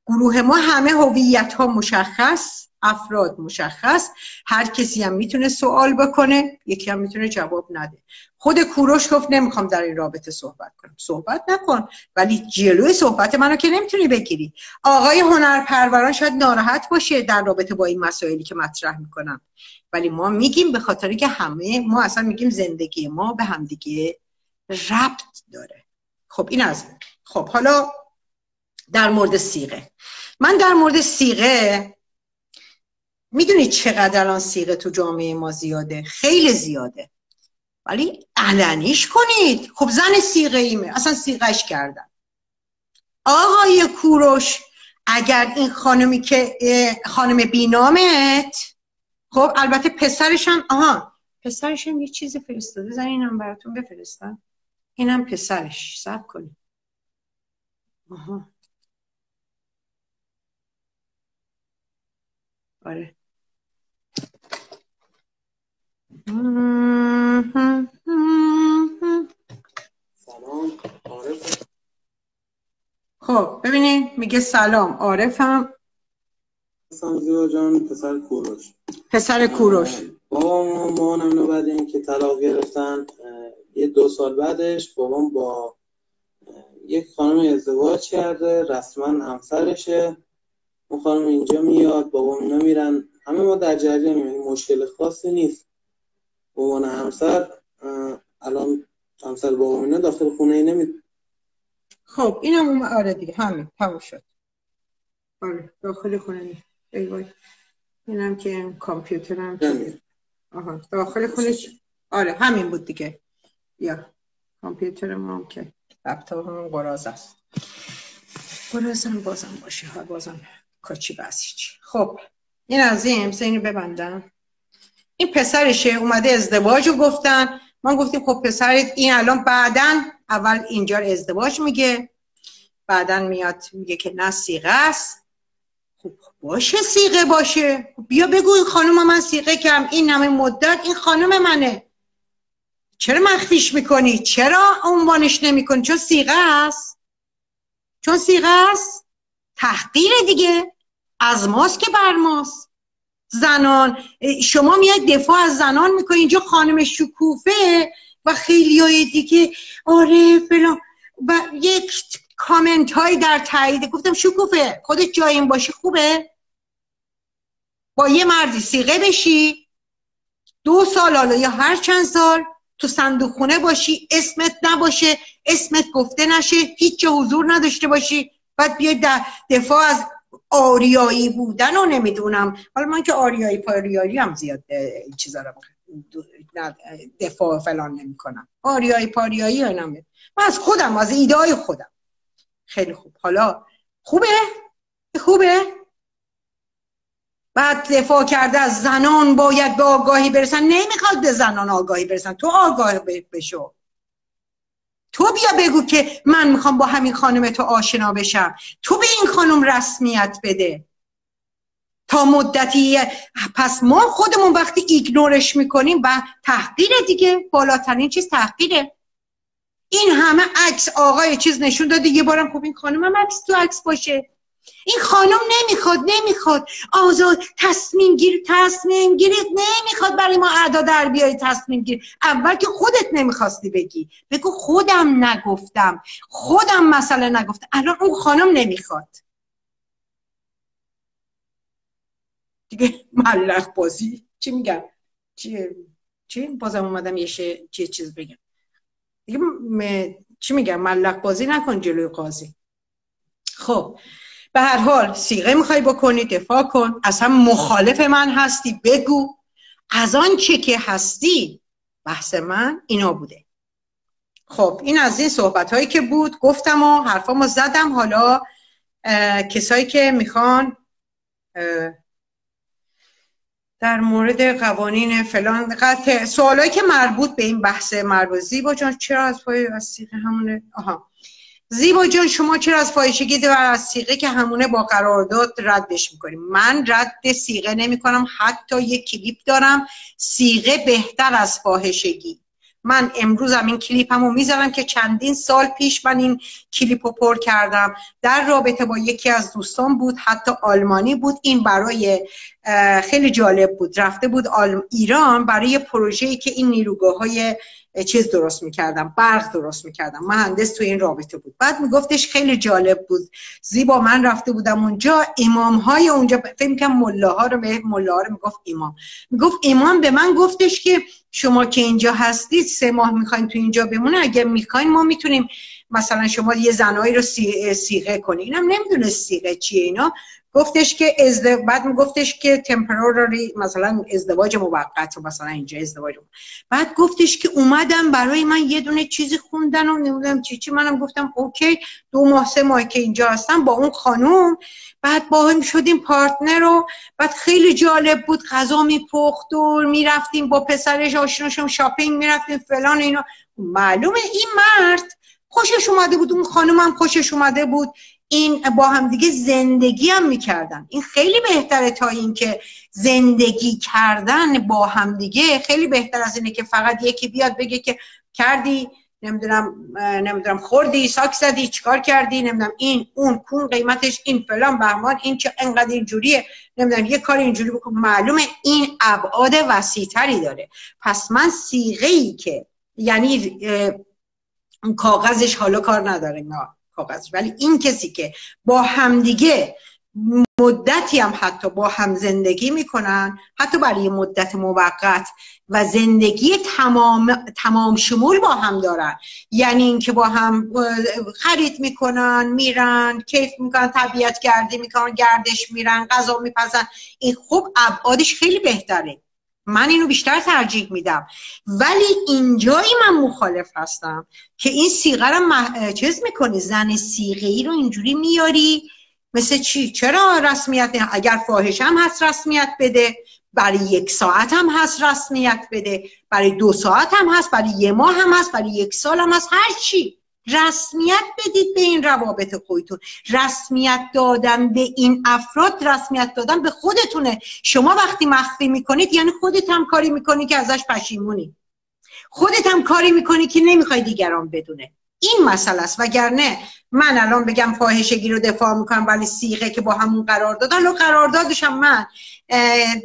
گروه ما همه هویت ها مشخص افراد مشخص. هر کسی هم می‌تونه سوال بکنه یکی هم می‌تونه جواب نده. خود کوروش گفت نمی‌خوام در این رابطه صحبت کنم. صحبت نکن. ولی جلوی صحبت منو که نمی‌تونی بگیری. آقای هنرپروران شاید ناراحت باشه در رابطه با این مسائلی که مطرح می‌کنم. ولی ما میگیم به خاطر که همه ما اصلا میگیم زندگی ما به همدیگه ربط داره. خب این از خب حالا در مورد سیغه. من در مورد سیغه می‌دونید چقدر الان سیغه تو جامعه ما زیاده؟ خیلی زیاده. ولی علنیش کنید. خب زن سیغه ایمه. اصلا سیغش کردن. آقای کوروش اگر این خانمی که خانم بینامت خب البته پسرش هم آها پسرش هم یه چیزی فرستاده. زن اینم براتون بفرستن اینم پسرش. سب کنید آها. آره. سلام عارف خب ببینید میگه سلام عارفم. سمزیوا جان پسر کوروش. پسر کوروش. بابا ما مامانم بعد این که طلاق گرفتن یه دو سال بعدش بابام با یک خانم ازدواج کرده رسما همسرشه. اون خانم اینجا میاد بابام اینا میرن. همه ما در جریان یعنی مشکل خاصی نیست. عنوان همسر الان همسر با اینا داخل خونه ای نمید خب اینم اون آره دیگه همین تموم شد. آره داخل خونه نی. ای وای. اینم که کامپیوترم آها داخل خونه آره همین بود دیگه. یا کامپیوتر ما هم که لپتاپ هم قراز است. قراز هم بازم باشه ها بازم کاچی بسیج خب این از این اینو ببندم. این پسرشه اومده ازدواج رو گفتن. ما گفتیم خب پسرت این الان بعدا اول اینجا ازدواج میگه. بعدا میاد میگه که نه سیغه است. خب باشه سیغه باشه. خب بیا بگو این خانم من سیغه کردم. این همه مدت این خانم منه. چرا مخفیش می‌کنی؟ چرا عنوانش نمی‌کنی؟ چون سیغه است. چون سیغه است. تحقیر دیگه. از ماست که بر ماست. زنان. شما میاد دفاع از زنان می‌کنی اینجا خانم شکوفه و خیلی های دیگه. آره فلان. و یک کامنت های در تایید. گفتم شکوفه خودت جایین باشی خوبه؟ با یه مردی سیغه بشی. دو سال حالا یا هر چند سال تو صندوق خونه باشی. اسمت نباشه اسمت گفته نشه. هیچ حضور نداشته باشی. بعد بیای دفاع از آریایی بودن و نمی‌دونم. حالا من که آریایی پاریایی هم زیاد چیزا رو دفاع فلان نمی کنم آریایی پاریایی هم من از خودم از ایده خودم. خیلی خوب. حالا خوبه؟ خوبه؟ بعد دفاع کرده از زنان باید به آگاهی برسن. نمی‌خواد به زنان آگاهی برسن. تو آگاه بشو. تو بیا بگو که من می‌خوام با همین خانم تو آشنا بشم. تو به این خانم رسمیت بده. تا مدتی پس ما خودمون وقتی ایگنورش می‌کنیم و تحقیر دیگه. بالاترین چیز تحقیره. این همه عکس آقای چیز نشون داده. یه بارم خب این خانم هم عکس تو عکس باشه. این خانم نمی‌خواد نمی‌خواد. آزاد تصمیم گیر تصمیم گیری نمی‌خواد برای ما ادا در بیاری تصمیم گیر. اول که خودت نمی‌خواستی بگی. بگو خودم نگفتم. خودم مسئله نگفتم. الان اون خانم نمی‌خواد. دیگه ملخ بازی. چی میگن چی؟ چی؟ بازم اومدم یه چی چیز بگم. دیگه چی میگم؟ ملق بازی نکن جلوی قاضی. خب. به هر حال سیغه می‌خوای بکنی دفاع کن. اصلا مخالف من هستی بگو. از آن چه که هستی بحث من اینا بوده. خب این از این صحبت هایی که بود. گفتم و حرفامو زدم. حالا کسایی که می‌خوان در مورد قوانین فلان قطع سوالایی که مربوط به این بحث مربوط زیبا جان چرا از پای وسیقه همونه؟ آها. زیبا جان شما چرا از فاحشگی و از سیغه که همونه با قرارداد ردش می‌کنیم من رد سیغه نمی کنم حتی یک کلیپ دارم. سیغه بهتر از فاحشگی. من امروز این کلیپ همو می‌ذارم که چندین سال پیش من این کلیپ رو پر کردم. در رابطه با یکی از دوستان بود حتی آلمانی بود. این برای خیلی جالب بود. رفته بود ایران برای پروژه‌ای که این نیروگاه های چیز درست می‌کردم برق درست می‌کردم مهندس تو این رابطه بود. بعد میگفتش خیلی جالب بود. زیبا من رفته بودم اونجا امام های اونجا فکر کنم ملاها رو به ملاها رو می‌گفت امام. می‌گفت امام به من گفتش که شما که اینجا هستید سه ماه می‌خواین تو اینجا بمونه اگر می‌خواین ما می‌تونیم مثلا شما یه زنایی رو صیغه کنی اینم نمی‌دونه صیغه چیه اینا. گفتش که ازد... بعد گفتش که temporary مثلا ازدواج موقت و مثلا اینجا ازدواج بعد گفتش که اومدم برای من یه دونه چیزی خوندن و نمی‌دونم چی چی. منم گفتم okay دو ماه سه ماه که اینجا هستم با اون خانوم. بعد با هم شدیم partner رو بعد خیلی جالب بود. غذا میپخت و می‌رفتیم با پسرش آشناشم shopping می‌رفتیم فلان اینا. معلومه این مرد خوشش اومده بود اون خانم هم خوشش اومده بود. این با هم دیگه زندگی هم می‌کردن. این خیلی بهتره تا اینکه زندگی کردن با هم دیگه خیلی بهتر از اینه که فقط یکی بیاد بگه که کردی نمی‌دونم نمی‌دونم خوردی ساک زدی چیکار کردی نمی‌دونم این اون کون قیمتش این فلان بهمان این چه انقدر اینجوریه نمی‌دونم یه کار اینجوری بکن. معلومه این ابعاد وسیعتری داره. پس من سیغه ای که یعنی کاغذش حالا کار نداره نه. کاغذ. ولی این کسی که با همدیگه مدتی هم حتی با هم زندگی می‌کنن حتی برای مدت موقت و زندگی تمام, تمام شمول با هم دارن. یعنی اینکه با هم خرید می‌کنن میرن کیف می‌کنن طبیعت گردی می‌کنن گردش میرن غذا میپزن. این خوب ابعادش خیلی بهتره. من اینو بیشتر ترجیح میدم. ولی اینجایی من مخالف هستم که این سیغه رو مح... چیز می‌کنی زن سیغه ای رو اینجوری میاری. مثل چی؟ چرا رسمیت اگر فاحش هم هست رسمیت بده برای یک ساعت هم هست رسمیت بده برای دو ساعت هم هست برای یه ماه هم هست برای یک سال هم هست هر چی. رسمیت بدید به این روابط خودتون. رسمیت دادن به این افراد رسمیت دادن به خودتونه. شما وقتی مخفی می‌کنید یعنی خودت هم کاری می‌کنی که ازش پشیمونی. خودت هم کاری می‌کنی که نمی‌خوای دیگران بدونه. این مسئله است. وگرنه من الان بگم فاحشگی رو دفاع می‌کنم ولی سیغه که با همون قرار دادن و قراردادشم من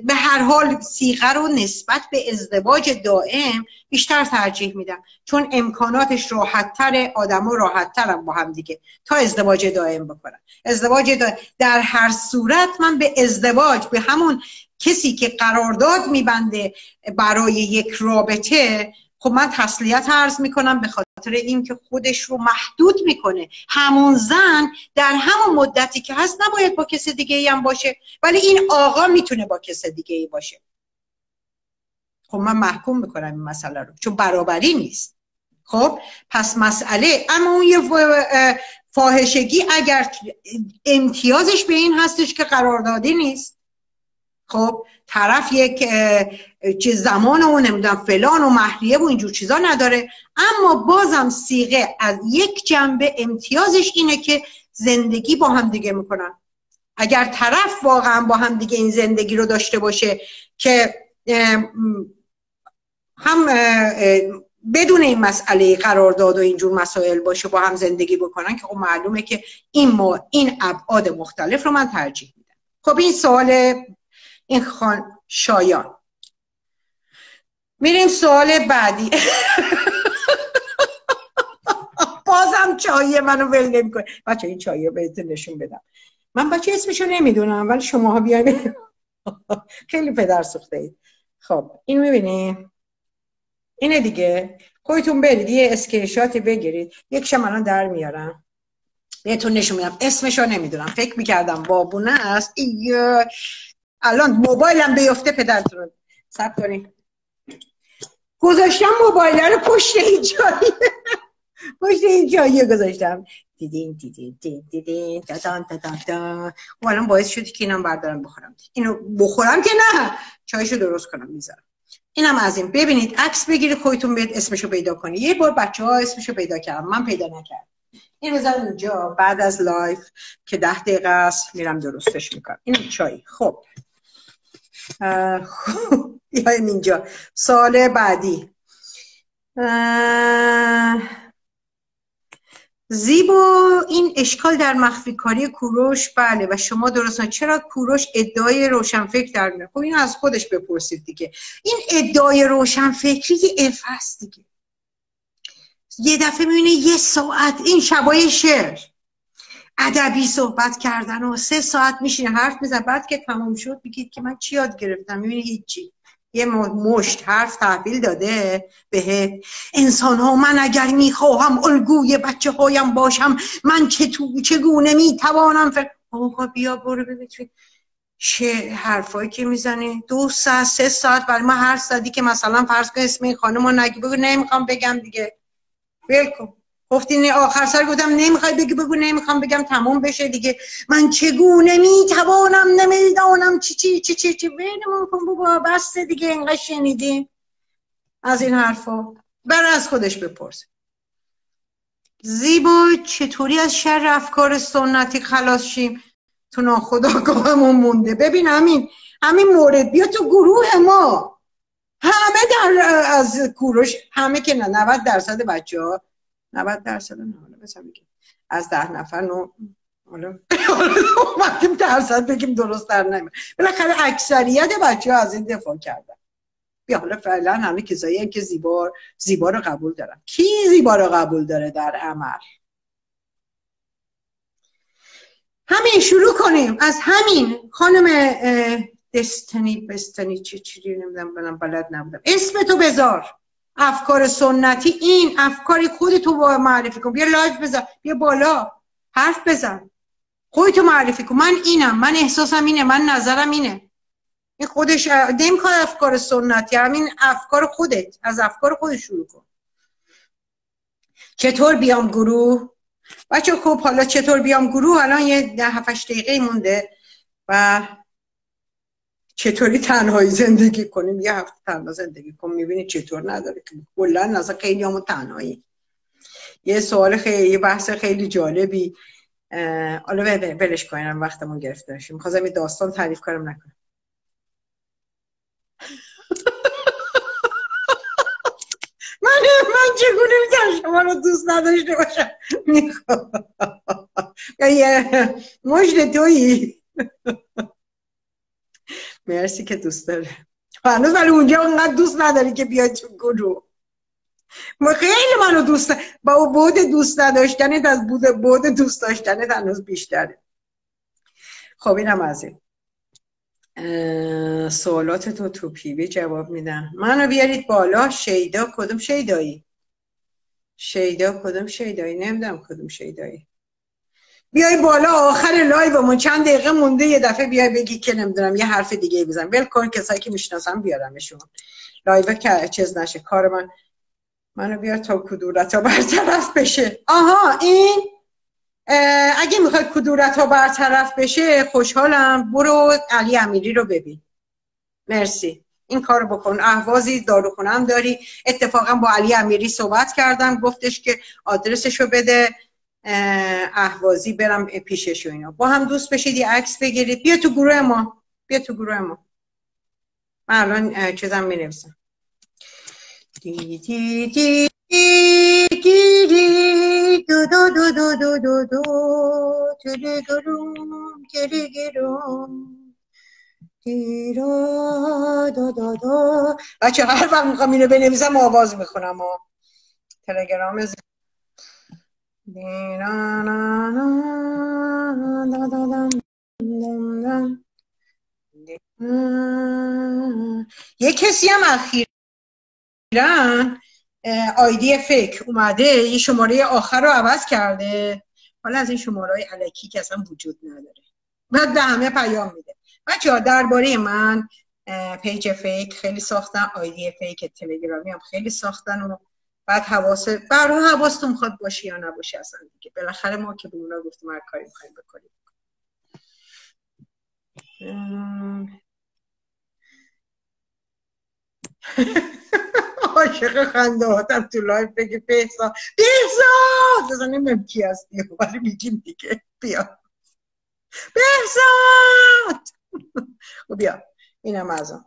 به هر حال سیغه رو نسبت به ازدواج دائم بیشتر ترجیح میدم. چون امکاناتش راحتتر آدم راحتتر با هم دیگه. تا ازدواج دائم بکنم ازدواج دائم در هر صورت من به ازدواج به همون کسی که قرارداد میبنده برای یک رابطه خب من تسلیت عرض می‌کنم به خاطر اینکه خودش رو محدود می‌کنه. همون زن در همون مدتی که هست نباید با کس دیگه ای هم باشه ولی این آقا می‌تونه با کس دیگه ای باشه. خب من محکوم می‌کنم این مسئله رو چون برابری نیست. خب پس مسئله اما اون یه فاحشگی اگر امتیازش به این هستش که قراردادی نیست. خب طرف یک چه زمان و نمی‌دونم فلان و محریه و اینجور چیزا نداره. اما بازم سیغه از یک جنبه امتیازش اینه که زندگی با هم دیگه می‌کنن. اگر طرف واقعا با هم دیگه این زندگی رو داشته باشه که هم بدون این مسئله قرارداد و اینجور مسائل باشه با هم زندگی بکنن که خب معلومه که این ما این ابعاد مختلف رو من ترجیح میدم. خب این سوال این خان شایان. میریم سوال بعدی. بازم چایی منو ول نمی‌کنه. بچه این چایی رو بهتون نشون بدم. من بچه اسمشو نمی‌دونم ولی شما ها بیاین. خیلی پدر سوخته اید. خب این می‌بینی اینه دیگه. خودتون برید یه اسکریشاتی بگیرید. یک الان در میارم. بهتون نشون میدم. اسمشو نمی‌دونم. فکر می‌کردم بابونه است. الان موبایلم بیفته پدرتون سب کنید گذاشتم موبایل رو پشت این جایی. پشت این جایی گذاشتم. دیدین دیدین دیدین دادان دادان دادان و الان باعث شدی که اینم بردارم بخورم. اینو بخورم که نه. چایشو درست کنم می‌ذارم. اینم از این. ببینید عکس بگیرید خودتون بیاد اسمشو پیدا کنید یه بار بچه ها اسمشو پیدا کردم من پیدا نکردم. این بذارم اینجا. بعد از live که ده دقیقه است میرم درستش می‌کنم. این چای. خب. بیایم اینجا. سوال بعدی. زیبا این اشکال در مخفی کاری کوروش بله و شما درست چرا کوروش ادعای روشنفکر در میاره خب این از خودش بپرسید دیگه. این ادعای روشنفکری اف هست دیگه. یه دفعه می‌بینه یه ساعت این شبای شعر. ادبی صحبت کردن و سه ساعت میشینه حرف میزن بعد که تمام شد بگید که من چی یاد گرفتم؟ می‌بینی هیچی. یه مشت حرف تحویل داده بهت. انسان ها من اگر می‌خواهم الگوی بچه هایم باشم من چگونه می‌توانم فر... آقا بیا برو ببین چه حرفایی که می‌زنه دو ساعت سه ساعت برای ما هر زدی که مثلا فرض کن اسم این خانم رو نگی. بگو نمی‌خوام بگم دیگه. بلکن گفتی آخر سر گفتم نمی‌خوای بگی بگو نمی‌خوام بگم تمام بشه دیگه. من چگونه می‌توانم نمی‌دانم چی چی چی چی چی. بینمون کن بابا بسته دیگه اینقدر شنیدیم از این حرفا. بر از خودش بپرس. زیبا چطوری از شر افکار سنتی خلاص شیم؟ تو ناخداگاهمون مونده. ببین همین همین مورد بیا تو گروه ما. همه در از کوروش همه که نه 90 درصد بچه ها 90 درصد نه حالا از ده نفر نو حالا اومدیم درصد بگیم درست در نمیم بالاخره اکثریت بچه ها از این دفاع کردن. بیا حالا فعلا همه کسایی که زیبا زیبا رو قبول دارن. کی زیبا رو قبول داره در عمل؟ همین شروع کنیم. از همین خانم دستنی بستنی چی چی نمی‌دونم بلد نبودم. اسم تو بذار. افکار سنتی این افکاری خودتو با معرفی کن. بیا live بزن. بیا بالا. حرف بزن. خودتو معرفی کن. من اینم. من احساسم اینه. من نظرم اینه. این خودش نمی‌خواد افکار سنتی. همین افکار خودت. از افکار خودت شروع کن. چطور بیام گروه؟ بچه خوب حالا چطور بیام گروه؟ الان یه ده هفتش دقیقه مونده و چطوری تنهایی زندگی کنیم؟ یه هفته تنها زندگی کن می‌بینی چطور نداره که. کلا نظر خیلی همون تنهایی. یه سوال خیلی یه بحث خیلی جالبی. حالا ولش کنیم وقتمون گرفته باشیم می‌خواستم این داستان تعریف کارم نکنم. من من چگونه می‌تونم شما رو دوست نداشته باشم؟ یه مجد تویی؟ مرسی که دوست داره. هنوز ولی اونجا اونقدر دوست نداری که بیاد تو گروه. ما خیلی منو دوست با بود دوست نداشتنت از بود بود دوست داشتنت هنوز بیشتره. خب اینم از این. سوالات تو تو پیوی جواب میدم. منو بیارید بالا. شیدا کدوم شیدایی؟ شیدا کدوم شیدایی؟ نمی‌دونم کدوم شیدایی. بیای بالا آخر لایومون. چند دقیقه مونده یه دفعه بیای بگی که نمی‌دونم یه حرف دیگه بزن. ول کن کسایی که می‌شناسم بیارمشون. live که چیز نشه. کار من منو بیار تا کدورت ها برطرف بشه. آها این اگه می‌خوای کدورت ها برطرف بشه خوشحالم. برو علی امیری رو ببین. مرسی. این کار بکن. اهوازی داروخونم داری. اتفاقا با علی امیری صحبت کردم. گفتش که آدرسشو بده. اهوازی برم پیشش و اینا. با هم دوست بشید یه عکس بگیرید. بیا تو گروه ما. بیا تو گروه ما. من الان چیزم می نویسم دی دی دو دو دو دو دو دو دو. تلگروم تلگروم دو دو دو. بچه هر وقت می‌خوام اینو بنویسم آواز می‌خونم. تلگرام یه کسی هم اخیرا ID fake اومده یه شماره آخر رو عوض کرده. حالا از این شماره های الکی که اصلا وجود نداره. بعد به همه پیام میده. بچه ها درباره من page fake خیلی ساختن ID fake تلگرامی هم خیلی ساختن و بعد حواس برای حواستون می‌خواد باشه یا نباشه اصلا دیگه. بالاخره ما که به اونا گفتیم هر کاری می‌خوایم بکنیم. عاشق خنده هاتم تو لایف بگی بهزاد بهزاد اصلا نمیم کی هستی ولی میگیم دیگه. بیا. بهزاد! خب بیا. اینم از اون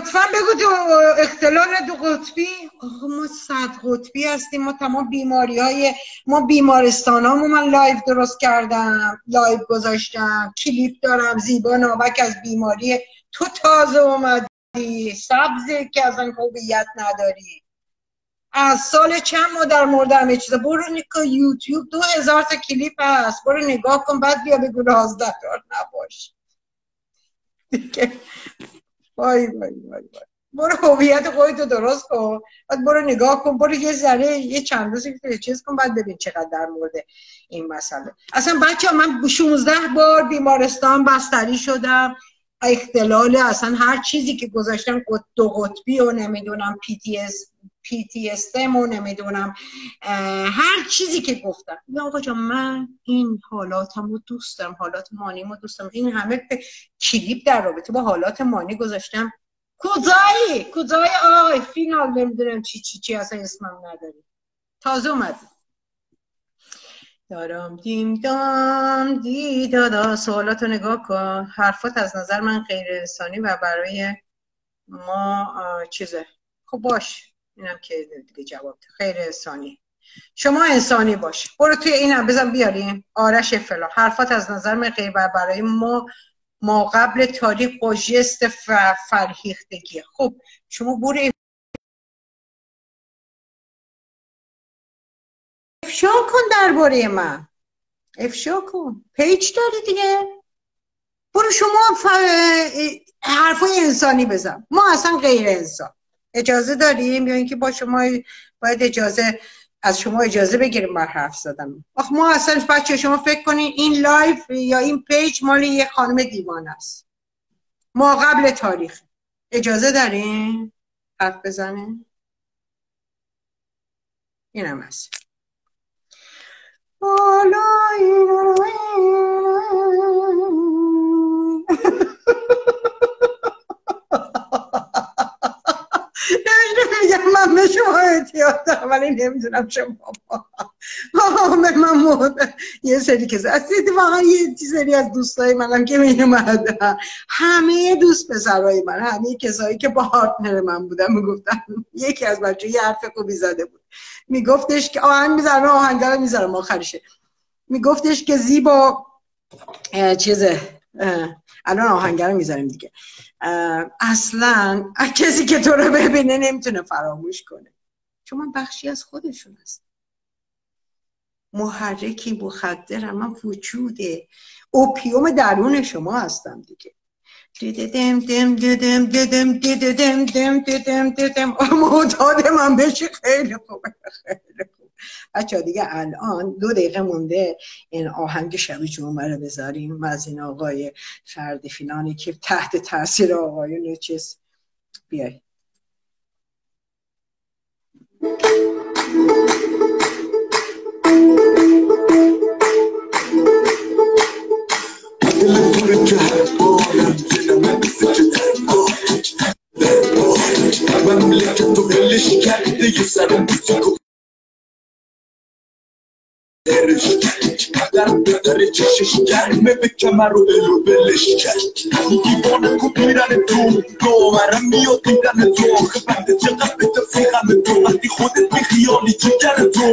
لطفا بگو تو اختلال دو قطبی. آقا ما صد قطبی هستیم. ما تمام بیماری های ما بیمارستان ها من live درست کردم live گذاشتم کلیپ دارم زیبا نابک از بیماری. تو تازه اومدی سبزه که از این خوبیت نداری. از سال چند ما در مورد همه چیزا؟ برو نگاه یوتیوب. دو هزار تا کلیپ هست. برو نگاه کن. بعد بیا بگو رازدار نباش. وای وای وای وای. برو هویت خودتو درست کن. بعد برو نگاه کن برو یه ذره یه چند روزی چیز کن بعد ببین چقدر در مورد این مسئله. اصلا بچه من 16 بار بیمارستان بستری شدم. اختلال اصلا هر چیزی که گذاشتم دو قطبی و نمی‌دونم پی تی اس و نمی‌دونم هر چیزی که گفتم. یا آقا جان من این حالاتمو دوست دارم حالات مانیمو دوست دارم این همه کلیپ در رابطه با حالات مانی گذاشتم. کجایی؟ کجای آی فینال نمی‌دونم چی چی چی اصلا اسمم نداری. تازه اومد دارم. دیم دام دی دادا سوالاتو نگاه کن. حرفات از نظر من غیر انسانی و برای ما چیزه. خب باش. اینم که دیگه جواب خیر انسانی. شما انسانی باش. برو توی اینم. بزن بیاریم. آرش فلا حرفات از نظر من غیر برای ما ما قبل تاریخ با جست فرهیختگی خب شما برو درباره من افشا کن. page داری دیگه. برو شما ف... حرفای انسانی بزن. ما اصلا غیر انسان. اجازه داریم؟ یا اینکه با شما باید اجازه از شما اجازه بگیریم بر حرف زدن آخ ما اصلا بچه شما فکر کنین این live یا این page مال یه خانم دیوان است. ما قبل تاریخ. اجازه داریم حرف بزنه اینم هست. Oh, no, you know, میگم من به شما اعتیاد دارم ولی نمی‌دونم شما به من یه سری که اصلی واقعا یه سری از دوستای منم که میومد همه دوست پسرای من همه کسایی که با پارتنر من بودن می‌گفتن یکی از بچه یه حرف خوبی زده بود. میگفتش که آهنگ می‌ذارم آهنگ می‌ذارم آخرشه. میگفتش که زیبا چیزه الان آهنگر می‌ذاریم دیگه. اصلا کسی که تو رو ببینه نمی‌تونه فراموش کنه. چون من بخشی از خودشون هست محرکی مخدرم من وجوده. اوپیوم درون شما هستم دیگه. دیدم دم دیدم دیدم دیدم دم دیدم دیدم معتاد من بشه. خیلی خوبه خیلی بچه دیگه الان دو دقیقه مونده این آهنگ شب جمعه رو بذاریم از این آقای فرد فینانی که تحت تاثیر آقایون چیز بیای مملکت تو بلش کرده یه سر قدم داره چشش گرمه به کمر رو الو بلش کرد دیوانه کو میرن تو باورم میاد دیدن تو بنده چقدر به تفیقم تو وقتی خودت بی خیالی جگر تو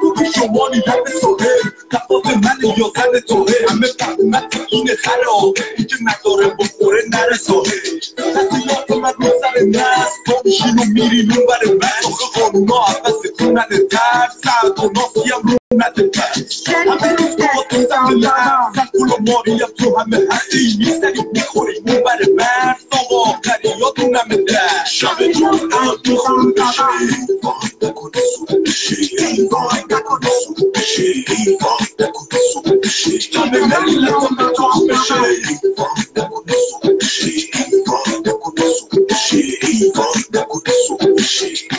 تو که شمالی لب ساحل تفاوت من یا زن توه همه فهمت این خرابه که نداره بخوره نره سر نست تو میشین و میرین اون بر من آخه قانونا عوض کنن ترس سعد و ناسی هم رو نده ترس همه روز با تو سر و ماریم تو همه هستی می‌زنی می‌خوری اون بر مرد آقا آخری یادونم ده شب جمعه تو خون بشه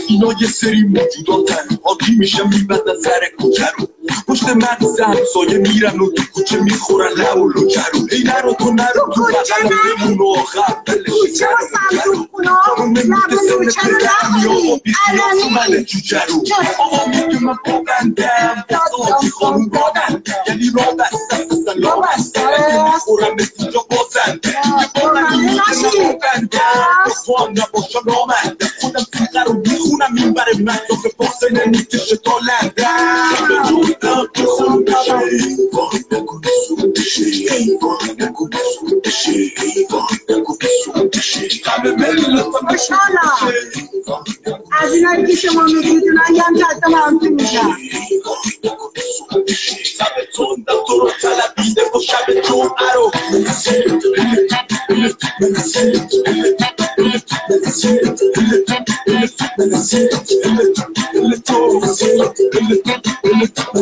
اینا یه سری موجوداتن. عادی میشن میبندن سر کوچه رو. پشت مغز همسایه میرن و تو کوچه می‌خورن لب و لوچه رو ای نرو تو نرو تو بغلم بمون و آخر کوچه و صندوق خونا لب و لوچه رو نخوری. علنی من جوجه رو آقا میگه من بابندم دستاتی خانون دادن یعنی را بستن اصلا لا بستن اگه می‌خورم مثل اینجا بازن؟ یه بار من میگه من بابندم با تو هم نباشم خودم سیغه رو می‌خونم این بر مطلب فاصله نیستش تا لندن. که وای نکن سون بشه وای نکن سون بشه همه ملت خوشحالم. از اینایی که شما می‌دونن یه هم جد منفی میشن شب تو رو طلبیده و شب جمعه رو